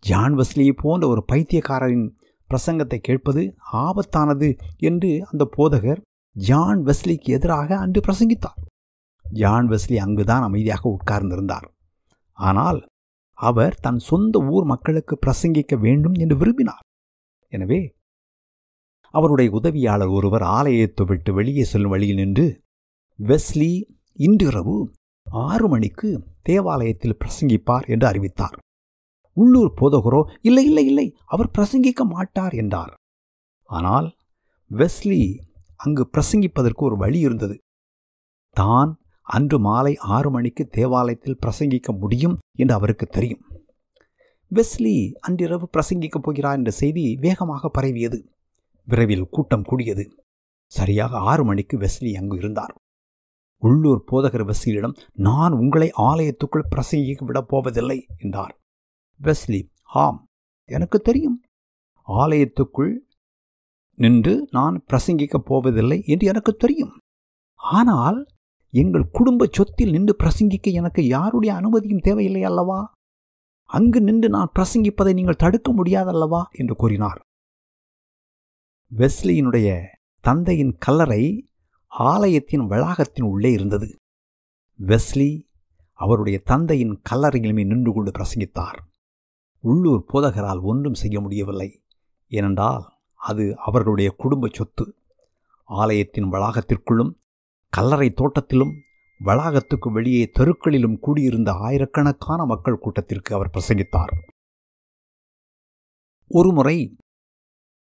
ஜான் வெஸ்லியை போன்ற ஒரு பைத்தியக்காரரின் பிரசங்கத்தை கேட்பது ஆபத்தானது என்று அந்த போதகர் ஜான் வெஸ்லிக்கு எதிராக அன்று பிரசங்கித்தார். ஜான் வெஸ்லி அங்குதான் அமைதியாக உட்கார்ந்திருந்தார். ஆனால் அவர் தன் சொந்த ஊர் மக்களுக்கு பிரசங்கிக்க வேண்டும் என்று விரும்பினார். எனவே அவருடைய உதவியாளர் ஒருவர் ஆலயத்தை விட்டு வெளியே செல்லும் வழியில் நின்று வெஸ்லி இன்றிரவு ஆறு மணிக்கு தேவாலயத்தில் பிரசங்கிப்பார் என்று அறிவித்தார். உள்ளூர் போதகரோ இல்லை இல்லை இல்லை அவர் பிரசங்கிக்க மாட்டார் என்றார். ஆனால் வெஸ்லி அங்கு பிரசங்கிப்பதற்கு ஒரு வழி இருந்தது. தான் அன்று மாலை ஆறு மணிக்கு தேவாலயத்தில் பிரசங்கிக்க முடியும் என்று அவருக்கு தெரியும். வெஸ்லி அன்றிரவு பிரசங்கிக்கப் போகிறார் என்ற செய்தி வேகமாக பரவியது. விரைவில் கூட்டம் கூடியது. சரியாக ஆறு மணிக்கு வெஸ்லி அங்கு இருந்தார். உள்ளூர் போதகர் வெஸ்லியிடம் நான் உங்களை ஆலயத்துக்குள் பிரசங்கிக்க விடப் போவதில்லை என்றார். வெஸ்லி ஆம் எனக்கு தெரியும். ஆலயத்துக்குள் நின்று நான் பிரசங்கிக்கப் போவதில்லை என்று எனக்கு தெரியும். ஆனால் எங்கள் குடும்ப சொத்தில் நின்று பிரசங்கிக்க எனக்கு யாருடைய அனுமதியும் தேவையில்லை அல்லவா? அங்கு நின்று நான் பிரசங்கிப்பதை நீங்கள் தடுக்க முடியாதல்லவா? என்று கூறினார். வெஸ்லியினுடைய தந்தையின் கல்லறை ஆலயத்தின் வளாகத்தின் உள்ளே இருந்தது. வெஸ்லி அவருடைய தந்தையின் கல்லறையிலுமே நின்று கொண்டு பிரசங்கித்தார். உள்ளூர் போதகரால் ஒன்றும் செய்ய முடியவில்லை. ஏனென்றால் அது அவர்களுடைய குடும்ப சொத்து. ஆலயத்தின் வளாகத்திற்குள்ளும் கல்லறை தோட்டத்திலும் வளாகத்துக்கு வெளியே தெருக்களிலும் கூடியிருந்த ஆயிரக்கணக்கான மக்கள் கூட்டத்திற்கு அவர் பிரசங்கித்தார். ஒருமுறை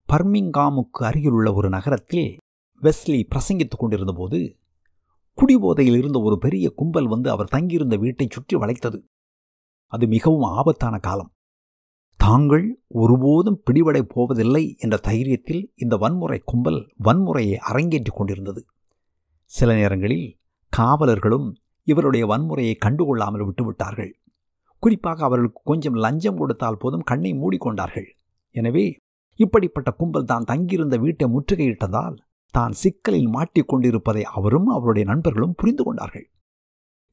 பர்மிங்காமுக்கு அருகிலுள்ள ஒரு நகரத்தில் வெஸ்லி பிரசங்கித்துக் கொண்டிருந்தபோது குடிபோதையில் இருந்த ஒரு பெரிய கும்பல் வந்து அவர் தங்கியிருந்த வீட்டை சுற்றி வளைத்தது. அது மிகவும் ஆபத்தான காலம். தாங்கள் ஒருபோதும் பிடிபடை போவதில்லை என்ற தைரியத்தில் இந்த வன்முறை கும்பல் வன்முறையை அரங்கேற்றிக் கொண்டிருந்தது. சில நேரங்களில் காவலர்களும் இவருடைய வன்முறையை கண்டுகொள்ளாமல் விட்டுவிட்டார்கள். குறிப்பாக அவர்களுக்கு கொஞ்சம் லஞ்சம் கொடுத்தால் போதும் கண்ணை மூடிக்கொண்டார்கள். எனவே இப்படிப்பட்ட கும்பல் தான் தங்கியிருந்த வீட்டை முற்றுகையிட்டதால் தான் சிக்கலில் மாட்டிக்கொண்டிருப்பதை அவரும் அவருடைய நண்பர்களும் புரிந்து கொண்டார்கள்.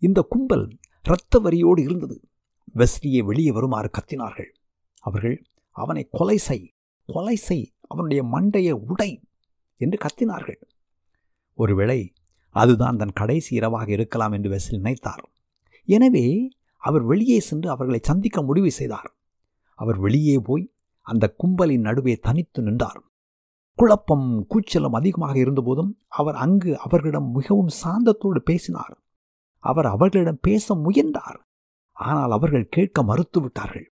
இந்த கும்பல் இரத்த வரியோடு இருந்தது. வெஸ்லியை வெளியே வருமாறு கத்தினார்கள். அவர்கள் அவனை கொலை செய் கொலை செய் அவனுடைய மண்டையை உடை என்று கத்தினார்கள். ஒருவேளை அதுதான் தன் கடைசி இரவாக இருக்கலாம் என்று வெஸ்லி நினைத்தார். எனவே அவர் வெளியே சென்று அவர்களை சந்திக்க முடிவு செய்தார். அவர் வெளியே போய் அந்த கும்பலின் நடுவே தனித்து நின்றார். குழப்பம் கூச்சலும் அதிகமாக இருந்தபோதும் அவர் அங்கு அவர்களிடம் மிகவும் சாந்தத்தோடு பேசினார். அவர் அவர்களிடம் பேச முயன்றார். ஆனால் அவர்கள் கேட்க மறுத்துவிட்டார்கள்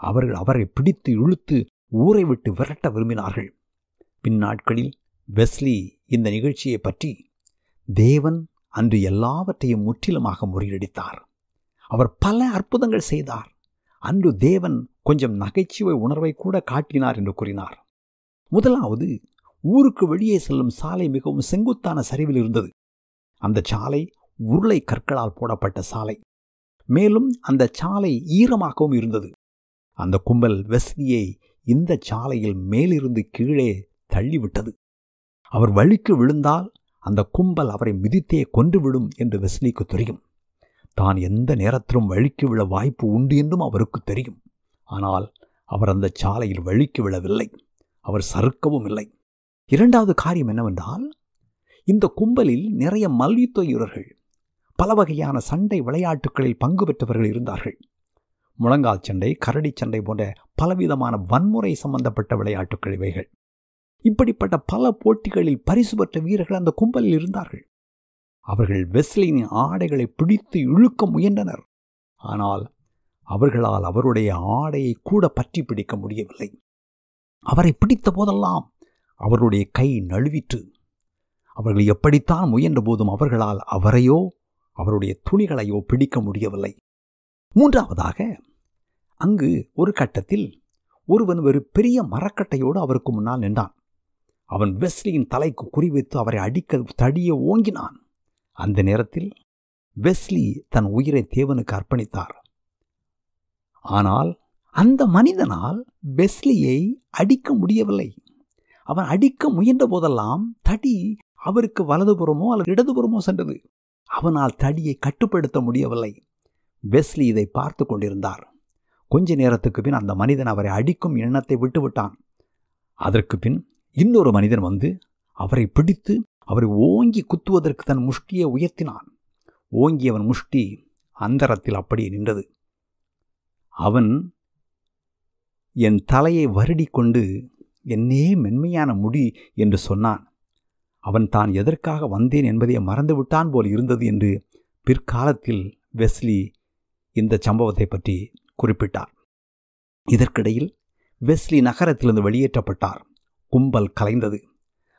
அவர்கள் அவரை பிடித்து இழுத்து ஊரை விட்டு விரட்ட விரும்பினார்கள். பின்னாட்களில் வெஸ்லி இந்த நிகழ்ச்சியை பற்றி தேவன் அன்று எல்லாவற்றையும் முற்றிலுமாக முறியடித்தார். அவர் பல அற்புதங்கள் செய்தார். அன்று தேவன் கொஞ்சம் நகைச்சுவை உணர்வை கூட காட்டினார் என்று கூறினார். முதலாவது ஊருக்கு வெளியே செல்லும் சாலை மிகவும் செங்குத்தான சரிவில் இருந்தது. அந்த சாலை உருளை கற்களால் போடப்பட்ட சாலை. மேலும் அந்த சாலை ஈரமாகவும் இருந்தது. அந்த கும்பல் வெஸ்லியை இந்த சாலையில் மேலிருந்து கீழே தள்ளிவிட்டது. அவர் வழிக்கு விழுந்தால் அந்த கும்பல் அவரை மிதித்தே கொன்றுவிடும் என்று வெஸ்லிக்கு தெரியும். தான் எந்த நேரத்திலும் வழிக்கு விழ வாய்ப்பு உண்டு என்றும் அவருக்கு தெரியும். ஆனால் அவர் அந்த சாலையில் வழிக்கு விழவில்லை. அவர் சறுக்கவும் இல்லை. இரண்டாவது காரியம் என்னவென்றால் இந்த கும்பலில் நிறைய மல்யுத்த வீரர்கள் பல வகையான சண்டை விளையாட்டுகளில் பங்கு பெற்றவர்கள் இருந்தார்கள். முழங்கால் சண்டை கரடி சண்டை போன்ற பலவிதமான வன்முறை சம்பந்தப்பட்ட விளையாட்டுக்கள் இவைகள். இப்படிப்பட்ட பல போட்டிகளில் பரிசு பெற்ற வீரர்கள் அந்த கும்பலில் இருந்தார்கள். அவர்கள் வெஸ்லினின் ஆடைகளை பிடித்து இழுக்க முயன்றனர். ஆனால் அவர்களால் அவருடைய ஆடையை கூட பற்றி பிடிக்க முடியவில்லை. அவரை பிடித்த போதெல்லாம் அவருடைய கை நழுவிற்று. அவர்கள் எப்படித்தான் முயன்ற போதும் அவர்களால் அவரையோ அவருடைய துணிகளையோ பிடிக்க முடியவில்லை. மூன்றாவதாக அங்கு ஒரு கட்டத்தில் ஒருவன் ஒரு பெரிய மரக்கட்டையோடு அவருக்கு முன்னால் நின்றான். அவன் வெஸ்லியின் தலைக்கு குறிவைத்து அவரை அடிக்க தடிய ஓங்கினான். அந்த நேரத்தில் வெஸ்லி தன் உயிரை தேவனுக்கு அர்ப்பணித்தார். ஆனால் அந்த மனிதனால் வெஸ்லியை அடிக்க முடியவில்லை. அவன் அடிக்க முயன்ற போதெல்லாம் தடி அவருக்கு வலதுபுறமோ அல்லது இடதுபுறமோ சென்றது. அவனால் தடியை கட்டுப்படுத்த முடியவில்லை. வெஸ்லி இதை பார்த்து கொண்டிருந்தார். கொஞ்ச நேரத்துக்கு பின் அந்த மனிதன் அவரை அடிக்கும் எண்ணத்தை விட்டுவிட்டான். அதற்கு பின் இன்னொரு மனிதன் வந்து அவரை பிடித்து அவரை ஓங்கி குத்துவதற்கு தன் முஷ்டியை உயர்த்தினான். ஓங்கியவன் முஷ்டி அந்தரத்தில் அப்படியே நின்றது. அவன் என் தலையை வருடி கொண்டு என்னே மென்மையான முடி என்று சொன்னான். அவன் தான் எதற்காக வந்தேன் என்பதை மறந்துவிட்டான் போல் இருந்தது என்று பிற்காலத்தில் வெஸ்லி இந்த சம்பவத்தை பற்றி குறிப்பிட்டார். இதற்கிடையில் வெஸ்லி நகரத்திலிருந்து வெளியேற்றப்பட்டார். கும்பல் கலைந்தது.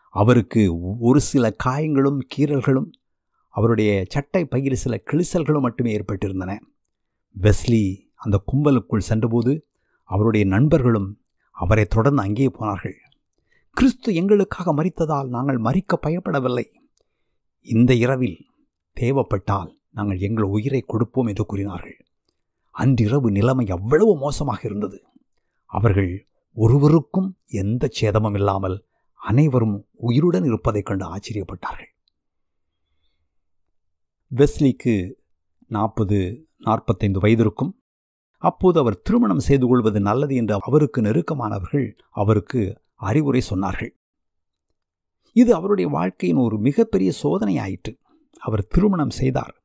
அவருக்கு ஒரு சில காயங்களும் கீறல்களும் அவருடைய சட்டை பயிர் சில கிழிசல்களும் மட்டுமே ஏற்பட்டிருந்தன. வெஸ்லி அந்த கும்பலுக்குள் சென்றபோது அவருடைய நண்பர்களும் அவரை தொடர்ந்து அங்கே போனார்கள். கிறிஸ்து எங்களுக்காக மறித்ததால் நாங்கள் மறிக்க பயப்படவில்லை. இந்த இரவில் தேவைப்பட்டால் நாங்கள் எங்கள் உயிரை கொடுப்போம் என்று கூறினார்கள். அன்றிரவு நிலைமை அவ்வளவு மோசமாக இருந்தது. அவர்கள் ஒருவருக்கும் எந்த சேதமும் இல்லாமல் அனைவரும் உயிருடன் இருப்பதைக் கண்டு ஆச்சரியப்பட்டார்கள். வெஸ்லிக்கு நாற்பது நாற்பத்தைந்து வயது இருக்கும் அப்போது அவர் திருமணம் செய்து கொள்வது நல்லது என்று அவருக்கு நெருக்கமானவர்கள் அவருக்கு அறிவுரை சொன்னார்கள். இது அவருடைய வாழ்க்கையின் ஒரு மிகப்பெரிய சோதனையாயிற்று. அவர் திருமணம் செய்தார்.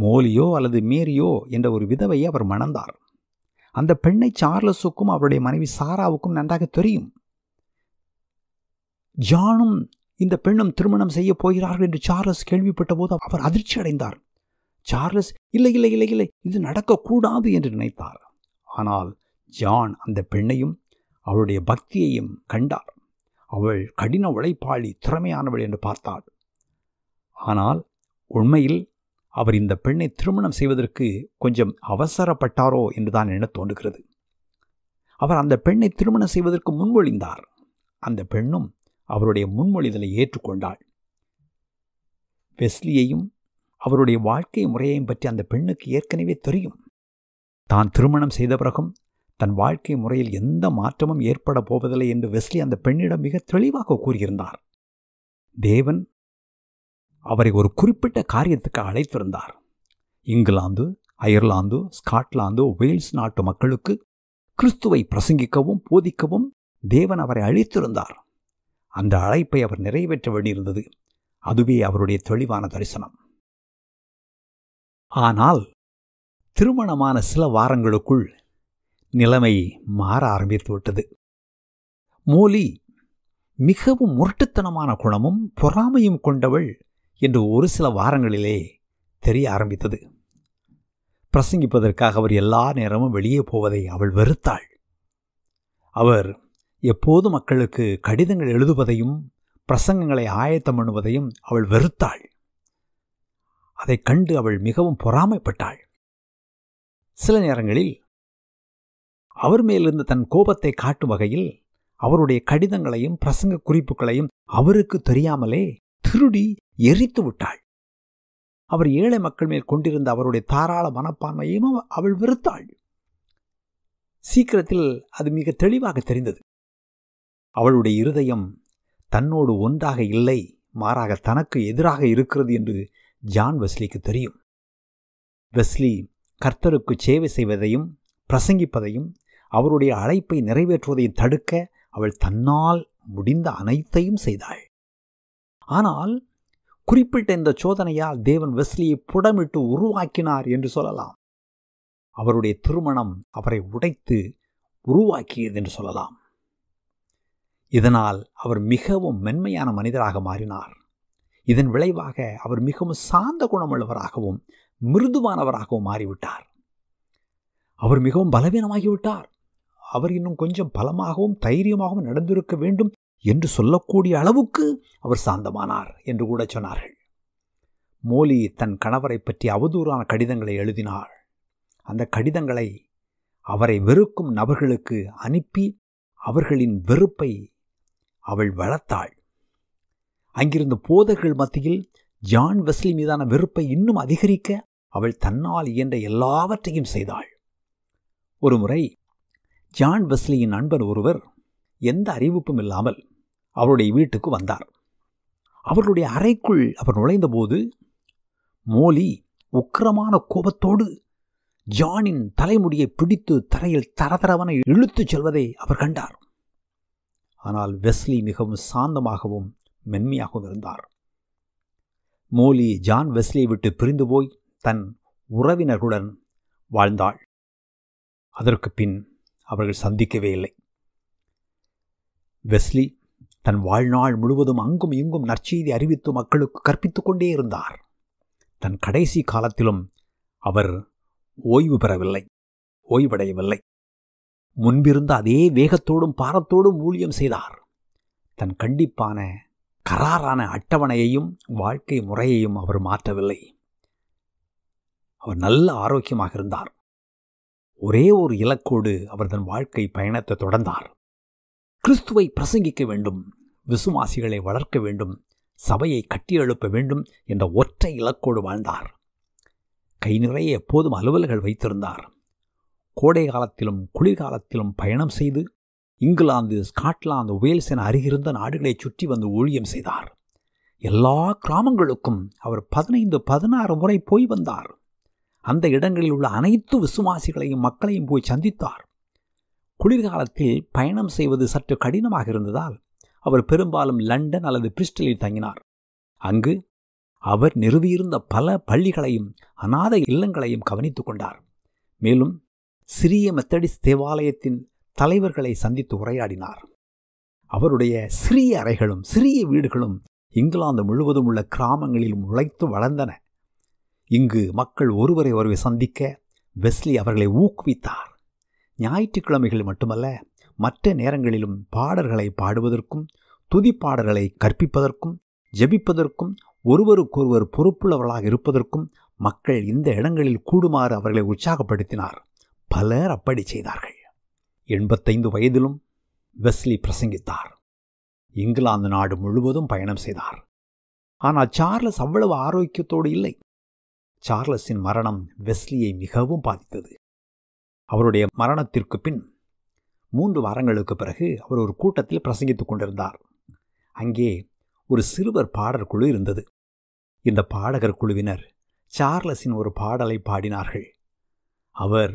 மோலியோ அல்லது மேரியோ என்ற ஒரு விதவையை அவர் மணந்தார். அந்த பெண்ணை சார்லஸுக்கும் அவருடைய மனைவி சாராவுக்கும் நன்றாக தெரியும். ஜானும் இந்த பெண்ணும் திருமணம் செய்ய போகிறார்கள் என்று சார்லஸ் கேள்விப்பட்ட போது அவர் அதிர்ச்சி அடைந்தார். சார்லஸ் இல்லை இல்லை இல்லை இல்லை இது நடக்கக்கூடாது என்று நினைத்தார். ஆனால் ஜான் அந்த பெண்ணையும் அவளுடைய பக்தியையும் கண்டார். அவள் கடின உழைப்பாளி திறமையானவள் என்று பார்த்தாள். ஆனால் உண்மையில் அவர் இந்த பெண்ணை திருமணம் செய்வதற்கு கொஞ்சம் அவசரப்பட்டாரோ என்றுதான் எண்ண தோன்றுகிறது. அவர் அந்த பெண்ணை திருமணம் செய்வதற்கு முன்மொழிந்தார். அந்த பெண்ணும் அவருடைய முன்மொழிதலை ஏற்றுக்கொண்டாள். வெஸ்லியையும் அவருடைய வாழ்க்கை முறையையும் பற்றி அந்த பெண்ணுக்கு ஏற்கனவே தெரியும். தான் திருமணம் செய்த பிறகும் தன் வாழ்க்கை முறையில் எந்த மாற்றமும் ஏற்பட போவதில்லை என்று வெஸ்லி அந்த பெண்ணிடம் மிக தெளிவாக கூறியிருந்தார். தேவன் அவரை ஒரு குறிப்பிட்ட காரியத்துக்கு அழைத்திருந்தார். இங்கிலாந்து அயர்லாந்து ஸ்காட்லாந்து வேல்ஸ் நாட்டு மக்களுக்கு கிறிஸ்துவை பிரசங்கிக்கவும் போதிக்கவும் தேவன் அவரை அழைத்திருந்தார். அந்த அழைப்பை அவர் நிறைவேற்ற வேண்டியிருந்தது. அதுவே அவருடைய தெளிவான தரிசனம். ஆனால் திருமணமான சில வாரங்களுக்குள் நிலைமை மாற ஆரம்பித்து விட்டது. மோலி மிகவும் முரட்டுத்தனமான குணமும் பொறாமையும் கொண்டவள் என்று ஒரு சில வாரங்களிலே தெரிய ஆரம்பித்தது. பிரசங்கிப்பதற்காக அவர் எல்லா நேரமும் வெளியே போவதை அவள் வெறுத்தாள். அவர் எப்போது மக்களுக்கு கடிதங்கள் எழுதுவதையும் பிரசங்கங்களை ஆயத்தம் பண்ணுவதையும் அவள் வெறுத்தாள். அதைக் கண்டு அவள் மிகவும் பொறாமைப்பட்டாள். சில நேரங்களில் அவர் மேலிருந்து தன் கோபத்தை காட்டும் வகையில் அவருடைய கடிதங்களையும் பிரசங்க குறிப்புகளையும் அவருக்கு தெரியாமலே திருடி எரித்து விட்டாள். அவர் ஏழை மக்கள் மேல் கொண்டிருந்த அவருடைய தாராள மனப்பான்மையும் அவள் வெறுத்தாள். சீக்கிரத்தில் அது மிக தெளிவாக தெரிந்தது. அவளுடைய இருதயம் தன்னோடு ஒன்றாக இல்லை மாறாக தனக்கு எதிராக இருக்கிறது என்று ஜான் வெஸ்லிக்கு தெரியும். வெஸ்லி கர்த்தருக்கு சேவை செய்வதையும் பிரசங்கிப்பதையும் அவருடைய அழைப்பை நிறைவேற்றுவதையும் தடுக்க அவள் தன்னால் முடிந்த அனைத்தையும் செய்தாள். ஆனால் குறிப்பிட்ட இந்த சோதனையால் தேவன் வெஸ்லியை புடமிட்டு உருவாக்கினார் என்று சொல்லலாம். அவருடைய திருமணம் அவரை உடைத்து உருவாக்கியது என்று சொல்லலாம். இதனால் அவர் மிகவும் மென்மையான மனிதராக மாறினார். இதன் விளைவாக அவர் மிகவும் சாந்த குணமுள்ளவராகவும் மிருதுவானவராகவும் மாறிவிட்டார். அவர் மிகவும் பலவீனமாகிவிட்டார். அவர் இன்னும் கொஞ்சம் பலமாகவும் தைரியமாகவும் நடந்திருக்க வேண்டும் என்று சொல்லக்கூடிய அளவுக்கு அவர் சாந்தமானார் என்று கூட சொன்னார்கள். மோலி தன் கணவரை பற்றி அவதூறான கடிதங்களை எழுதினாள். அந்த கடிதங்களை அவரை வெறுக்கும் நபர்களுக்கு அனுப்பி அவர்களின் வெறுப்பை அவள் வளர்த்தாள். அங்கிருந்த போதர்கள் மத்தியில் ஜான் வெஸ்லி மீதான வெறுப்பை இன்னும் அதிகரிக்க அவள் தன்னால் இயன்ற எல்லாவற்றையும் செய்தாள். ஒருமுறை ஜான் வெஸ்லியின் நண்பர் ஒருவர் எந்த அறிவிப்பும் இல்லாமல் அவருடைய வீட்டுக்கு வந்தார். அவர்களுடைய அறைக்குள் அவர் நுழைந்தபோது மோலி உக்கிரமான கோபத்தோடு ஜானின் தலைமுடியை பிடித்து தரையில் தரதரவன இழுத்துச் செல்வதை அவர் கண்டார். ஆனால் வெஸ்லி மிகவும் சாந்தமாகவும் மென்மையாகவும் இருந்தார். மோலி ஜான் வெஸ்லியை விட்டு பிரிந்து போய் தன் உறவினர்களுடன் வாழ்ந்தாள். அதற்கு பின் அவர்கள் சந்திக்கவே இல்லை. வெஸ்லி தன் வாழ்நாள் முழுவதும் அங்கும் இங்கும் நற்செய்தி அறிவித்து மக்களுக்கு கற்பித்துக் கொண்டே இருந்தார். தன் கடைசி காலத்திலும் அவர் ஓய்வு பெறவில்லை ஓய்வடையவில்லை. முன்பிருந்த அதே வேகத்தோடும் பாரத்தோடும் ஊழியம் செய்தார். தன் கண்டிப்பான கராரான அட்டவணையையும் வாழ்க்கை முறையையும் அவர் மாற்றவில்லை. அவர் நல்ல ஆரோக்கியமாக இருந்தார். ஒரே ஒரு இலக்கோடு அவர் தன் வாழ்க்கை பயணத்தை தொடர்ந்தார். கிறிஸ்துவை பிரசங்கிக்க வேண்டும் விசுவாசிகளை வளர்க்க வேண்டும் சபையை கட்டியெழுப்ப வேண்டும் என்ற ஒற்றை இலக்கோடு வாழ்ந்தார். கை நிறைய எப்போதும் அலுவல்கள் வைத்திருந்தார். கோடை காலத்திலும் குளிர்காலத்திலும் பயணம் செய்து இங்கிலாந்து ஸ்காட்லாந்து வேல்ஸ் என அருகிருந்த நாடுகளை சுற்றி வந்து ஊழியம் செய்தார். எல்லா கிராமங்களுக்கும் அவர் பதினைந்து பதினாறு முறை போய் வந்தார். அந்த இடங்களில் உள்ள அனைத்து விசுவாசிகளையும் மக்களையும் போய் சந்தித்தார். குளிர்காலத்தில் பயணம் செய்வது சற்று கடினமாக இருந்ததால் அவர் பெரும்பாலும் லண்டன் அல்லது பிரிஸ்டலில் தங்கினார். அங்கு அவர் நிறுவியிருந்த பல பள்ளிகளையும் அநாத இல்லங்களையும் கவனித்துக் கொண்டார். மேலும் சிறிய மெத்தடிஸ் தேவாலயத்தின் தலைவர்களை சந்தித்து உரையாடினார். அவருடைய சிறிய அறைகளும் சிறிய வீடுகளும் இங்கிலாந்து முழுவதும் உள்ள கிராமங்களில் முளைத்து வளர்ந்தன. இங்கு மக்கள் ஒருவரை ஒருவர் சந்திக்க வெஸ்லி அவர்களை ஊக்குவித்தார். ஞாயிற்றுக்கிழமைகள் மட்டுமல்ல மற்ற நேரங்களிலும் பாடல்களை பாடுவதற்கும் துதிப்பாடல்களை கற்பிப்பதற்கும் ஜெபிப்பதற்கும் ஒருவருக்கொருவர் பொறுப்புள்ளவர்களாக இருப்பதற்கும் மக்கள் இந்த இடங்களில் கூடுமாறு அவர்களை உற்சாகப்படுத்தினார். பலர் அப்படி செய்தார்கள். எண்பத்தைந்து வயதிலும் வெஸ்லி பிரசங்கித்தார். இங்கிலாந்து நாடு முழுவதும் பயணம் செய்தார். ஆனால் சார்லஸ் அவ்வளவு ஆரோக்கியத்தோடு இல்லை. சார்லஸின் மரணம் வெஸ்லியை மிகவும் பாதித்தது. அவருடைய மரணத்திற்கு பின் மூன்று வாரங்களுக்கு பிறகு அவர் ஒரு கூட்டத்தில் பிரசங்கித்துக் கொண்டிருந்தார். அங்கே ஒரு சிறுவர் பாடற் குழு இருந்தது. இந்த பாடகர் குழுவினர் சார்லஸின் ஒரு பாடலை பாடினார்கள். அவர்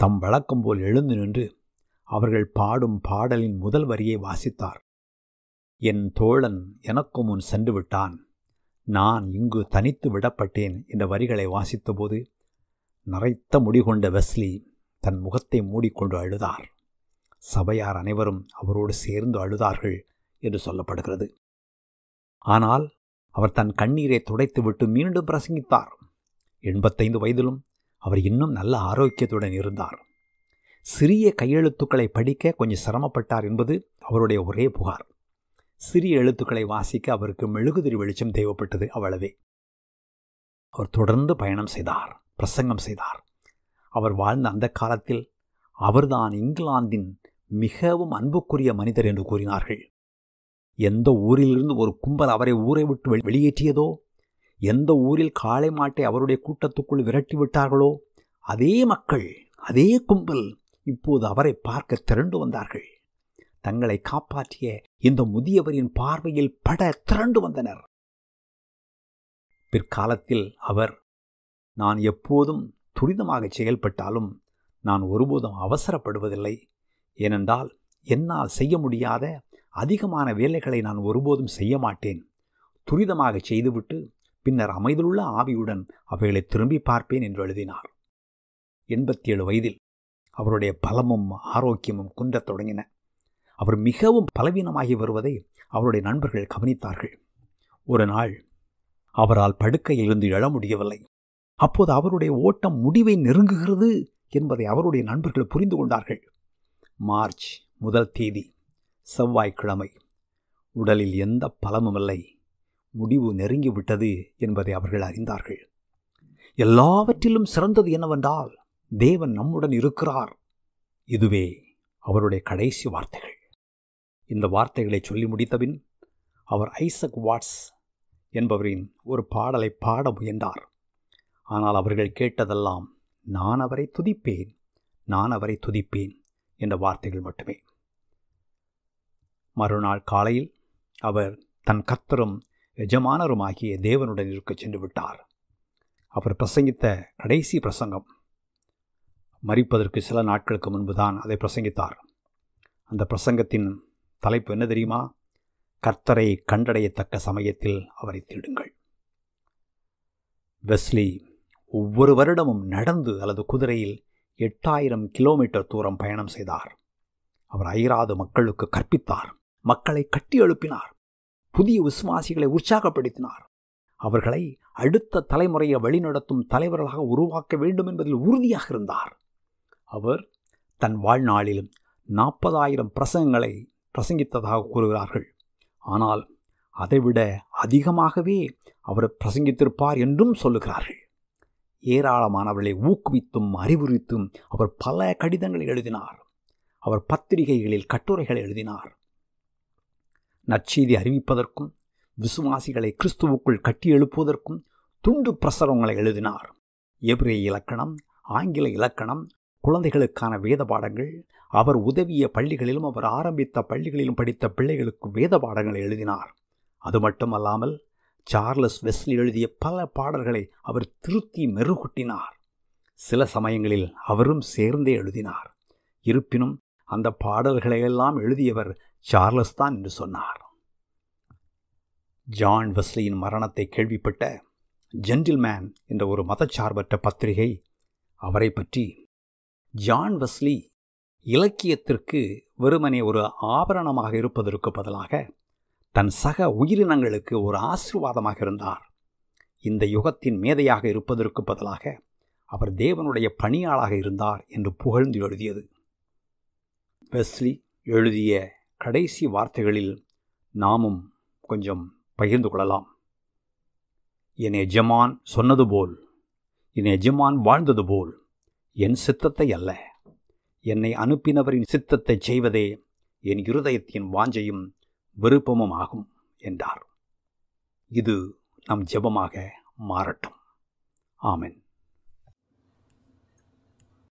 தம் வழக்கம் போல் எழுந்து நின்று அவர்கள் பாடும் பாடலின் முதல் வரியை வாசித்தார். என் தோழன் எனக்கு முன் சென்று விட்டான். நான் இங்கு தனித்து விடப்பட்டேன் என்ற வரிகளை வாசித்தபோது நரைத்த முடிகொண்ட வெஸ்லி தன் முகத்தை மூடிக்கொண்டு அழுதார். சபையார் அனைவரும் அவரோடு சேர்ந்து அழுதார்கள் என்று சொல்லப்படுகிறது. ஆனால் அவர் தன் கண்ணீரை துடைத்துவிட்டு மீண்டும் பிரசங்கித்தார். எண்பத்தைந்து வயதிலும் அவர் இன்னும் நல்ல ஆரோக்கியத்துடன் இருந்தார். சிறிய கையெழுத்துக்களை படிக்க கொஞ்சம் சிரமப்பட்டார் என்பது அவருடைய ஒரே புகார். சிறிய எழுத்துக்களை வாசிக்க அவருக்கு மெழுகுதிரி வெளிச்சம் தேவைப்பட்டது அவ்வளவே. அவர் தொடர்ந்து பயணம் செய்தார் பிரசங்கம் செய்தார். அவர் வாழ்ந்த அந்த காலத்தில் அவர்தான் இங்கிலாந்தின் மிகவும் அன்புக்குரிய மனிதர் என்று கூறினார்கள். எந்த ஊரிலிருந்து ஒரு கும்பல் அவரை ஊரை விட்டு வெளியேற்றியதோ எந்த ஊரில் காளை மாட்டை அவருடைய கூட்டத்துக்குள் விரட்டி விட்டார்களோ அதே மக்கள் அதே கும்பல் இப்போது அவரை பார்க்க திரண்டு வந்தார்கள். தங்களை காப்பாற்றிய இந்த முதியவரின் பார்வையில் பட திரண்டு வந்தனர். பிற்காலத்தில் அவர் நான் எப்போதும் துரிதமாக செயல்பட்டாலும் நான் ஒருபோதும் அவசரப்படுவதில்லை. ஏனென்றால் என்னால் செய்ய முடியாத அதிகமான வேலைகளை நான் ஒருபோதும் செய்ய மாட்டேன். துரிதமாக செய்துவிட்டு பின்னர் அமைதியுள்ள ஆவியுடன் அவைகளை திரும்பி பார்ப்பேன் என்று எழுதினார். எண்பத்தி ஏழு வயதில் அவருடைய பலமும் ஆரோக்கியமும் குன்றத் தொடங்கின. அவர் மிகவும் பலவீனமாகி வருவதை அவருடைய நண்பர்கள் கவனித்தார்கள். ஒரு நாள் அவரால் படுக்கையிலிருந்து எழ முடியவில்லை. அப்போது அவருடைய ஓட்டம் முடிவை நெருங்குகிறது என்பதை அவருடைய நண்பர்கள் புரிந்து கொண்டார்கள். மார்ச் முதல் தேதி செவ்வாய்க்கிழமை. உடலில் எந்த பலமுமில்லை முடிவு நெருங்கிவிட்டது என்பதை அவர்கள் அறிந்தார்கள். எல்லாவற்றிலும் சிறந்தது என்னவென்றால் தேவன் நம்முடன் இருக்கிறார். இதுவே அவருடைய கடைசி வார்த்தைகள். இந்த வார்த்தைகளை சொல்லி முடித்தபின் அவர் ஐசக் வாட்ஸ் என்பவரின் ஒரு பாடலை பாட முயன்றார். ஆனால் அவர்கள் கேட்டதெல்லாம் நான் அவரை துதிப்பேன் நான் அவரை துதிப்பேன் என்ற வார்த்தைகள் மட்டுமே. மறுநாள் காலையில் அவர் தன் கத்தரும் எஜமானருமாகிய தேவனுடன் இருக்க சென்று விட்டார். அவர் பிரசங்கித்த கடைசி பிரசங்கம். மறிப்பதற்கு சில நாட்களுக்கு முன்புதான் அதை பிரசங்கித்தார். அந்த பிரசங்கத்தின் தலைப்பு என்ன தெரியுமா? கர்த்தரை கண்டடையத்தக்க சமயத்தில் அவரை தேடுங்கள். வெஸ்லி ஒவ்வொரு வருடமும் நடந்து அல்லது குதிரையில் எட்டாயிரம் கிலோமீட்டர் தூரம் பயணம் செய்தார். அவர் ஐராது மக்களுக்கு கற்பித்தார் மக்களை கட்டி எழுப்பினார் புதிய விசுவாசிகளை உற்சாகப்படுத்தினார். அவர்களை அடுத்த தலைமுறையை வழிநடத்தும் தலைவர்களாக உருவாக்க வேண்டும் என்பதில் உறுதியாக இருந்தார். அவர் தன் வாழ்நாளிலும் நாற்பதாயிரம் பிரசங்கங்களை பிரசங்கித்ததாக கூறுகிறார்கள். ஆனால் அதைவிட அதிகமாகவே அவர் பிரசங்கித்திருப்பார் என்றும் சொல்லுகிறார்கள். ஏராளமானவர்களை ஊக்குவித்தும் அறிவுறுத்தும் அவர் பல கடிதங்களை எழுதினார். அவர் பத்திரிகைகளில் கட்டுரைகளை எழுதினார். நற்செய்தி அறிவிப்பதற்கும் விசுவாசிகளை கிறிஸ்துவுக்குள் கட்டி எழுப்புவதற்கும் துண்டு பிரசரங்களை எழுதினார். எபிரே இலக்கணம் ஆங்கில இலக்கணம் குழந்தைகளுக்கான வேத பாடங்கள் அவர் உதவிய பள்ளிகளிலும் அவர் ஆரம்பித்த பள்ளிகளிலும் படித்த பிள்ளைகளுக்கு வேத பாடங்களை எழுதினார். அது மட்டுமல்லாமல் சார்லஸ் வெஸ்லி எழுதிய பல பாடல்களை அவர் திருத்தி மெருகூட்டினார். சில சமயங்களில் அவரும் சேர்ந்தே எழுதினார். இருப்பினும் அந்த பாடல்களையெல்லாம் எழுதியவர் சார்லஸ் தான் என்று சொன்னார். ஜான் வெஸ்லியின் மரணத்தை கேள்விப்பட்ட ஜென்டில்மேன் என்ற ஒரு மதச்சார்பற்ற பத்திரிகை அவரை பற்றி ஜான் வெஸ்லி இலக்கியத்திற்கு வெறுமனே ஒரு ஆபரணமாக இருப்பதற்கு பதிலாக தன் சக உயிரினங்களுக்கு ஒரு ஆசிர்வாதமாக இருந்தார். இந்த யுகத்தின் மேதையாக இருப்பதற்கு பதிலாக அவர் தேவனுடைய பணியாளாக இருந்தார் என்று புகழ்ந்து எழுதியது. வெஸ்லி எழுதிய கடைசி வார்த்தைகளில் நாமும் கொஞ்சம் பகிர்ந்து கொள்ளலாம். என் எஜமான் சொன்னது போல் என் எஜமான் வாழ்ந்தது போல் என் சித்தத்தை அல்ல. என்னை அனுப்பினவரின் சித்தத்தை செய்வதே என் இருதயத்தின் வாஞ்சையும் விருப்பமும் ஆகும் என்றார். இது நம் ஜெபமாக மாறட்டும். ஆமென்.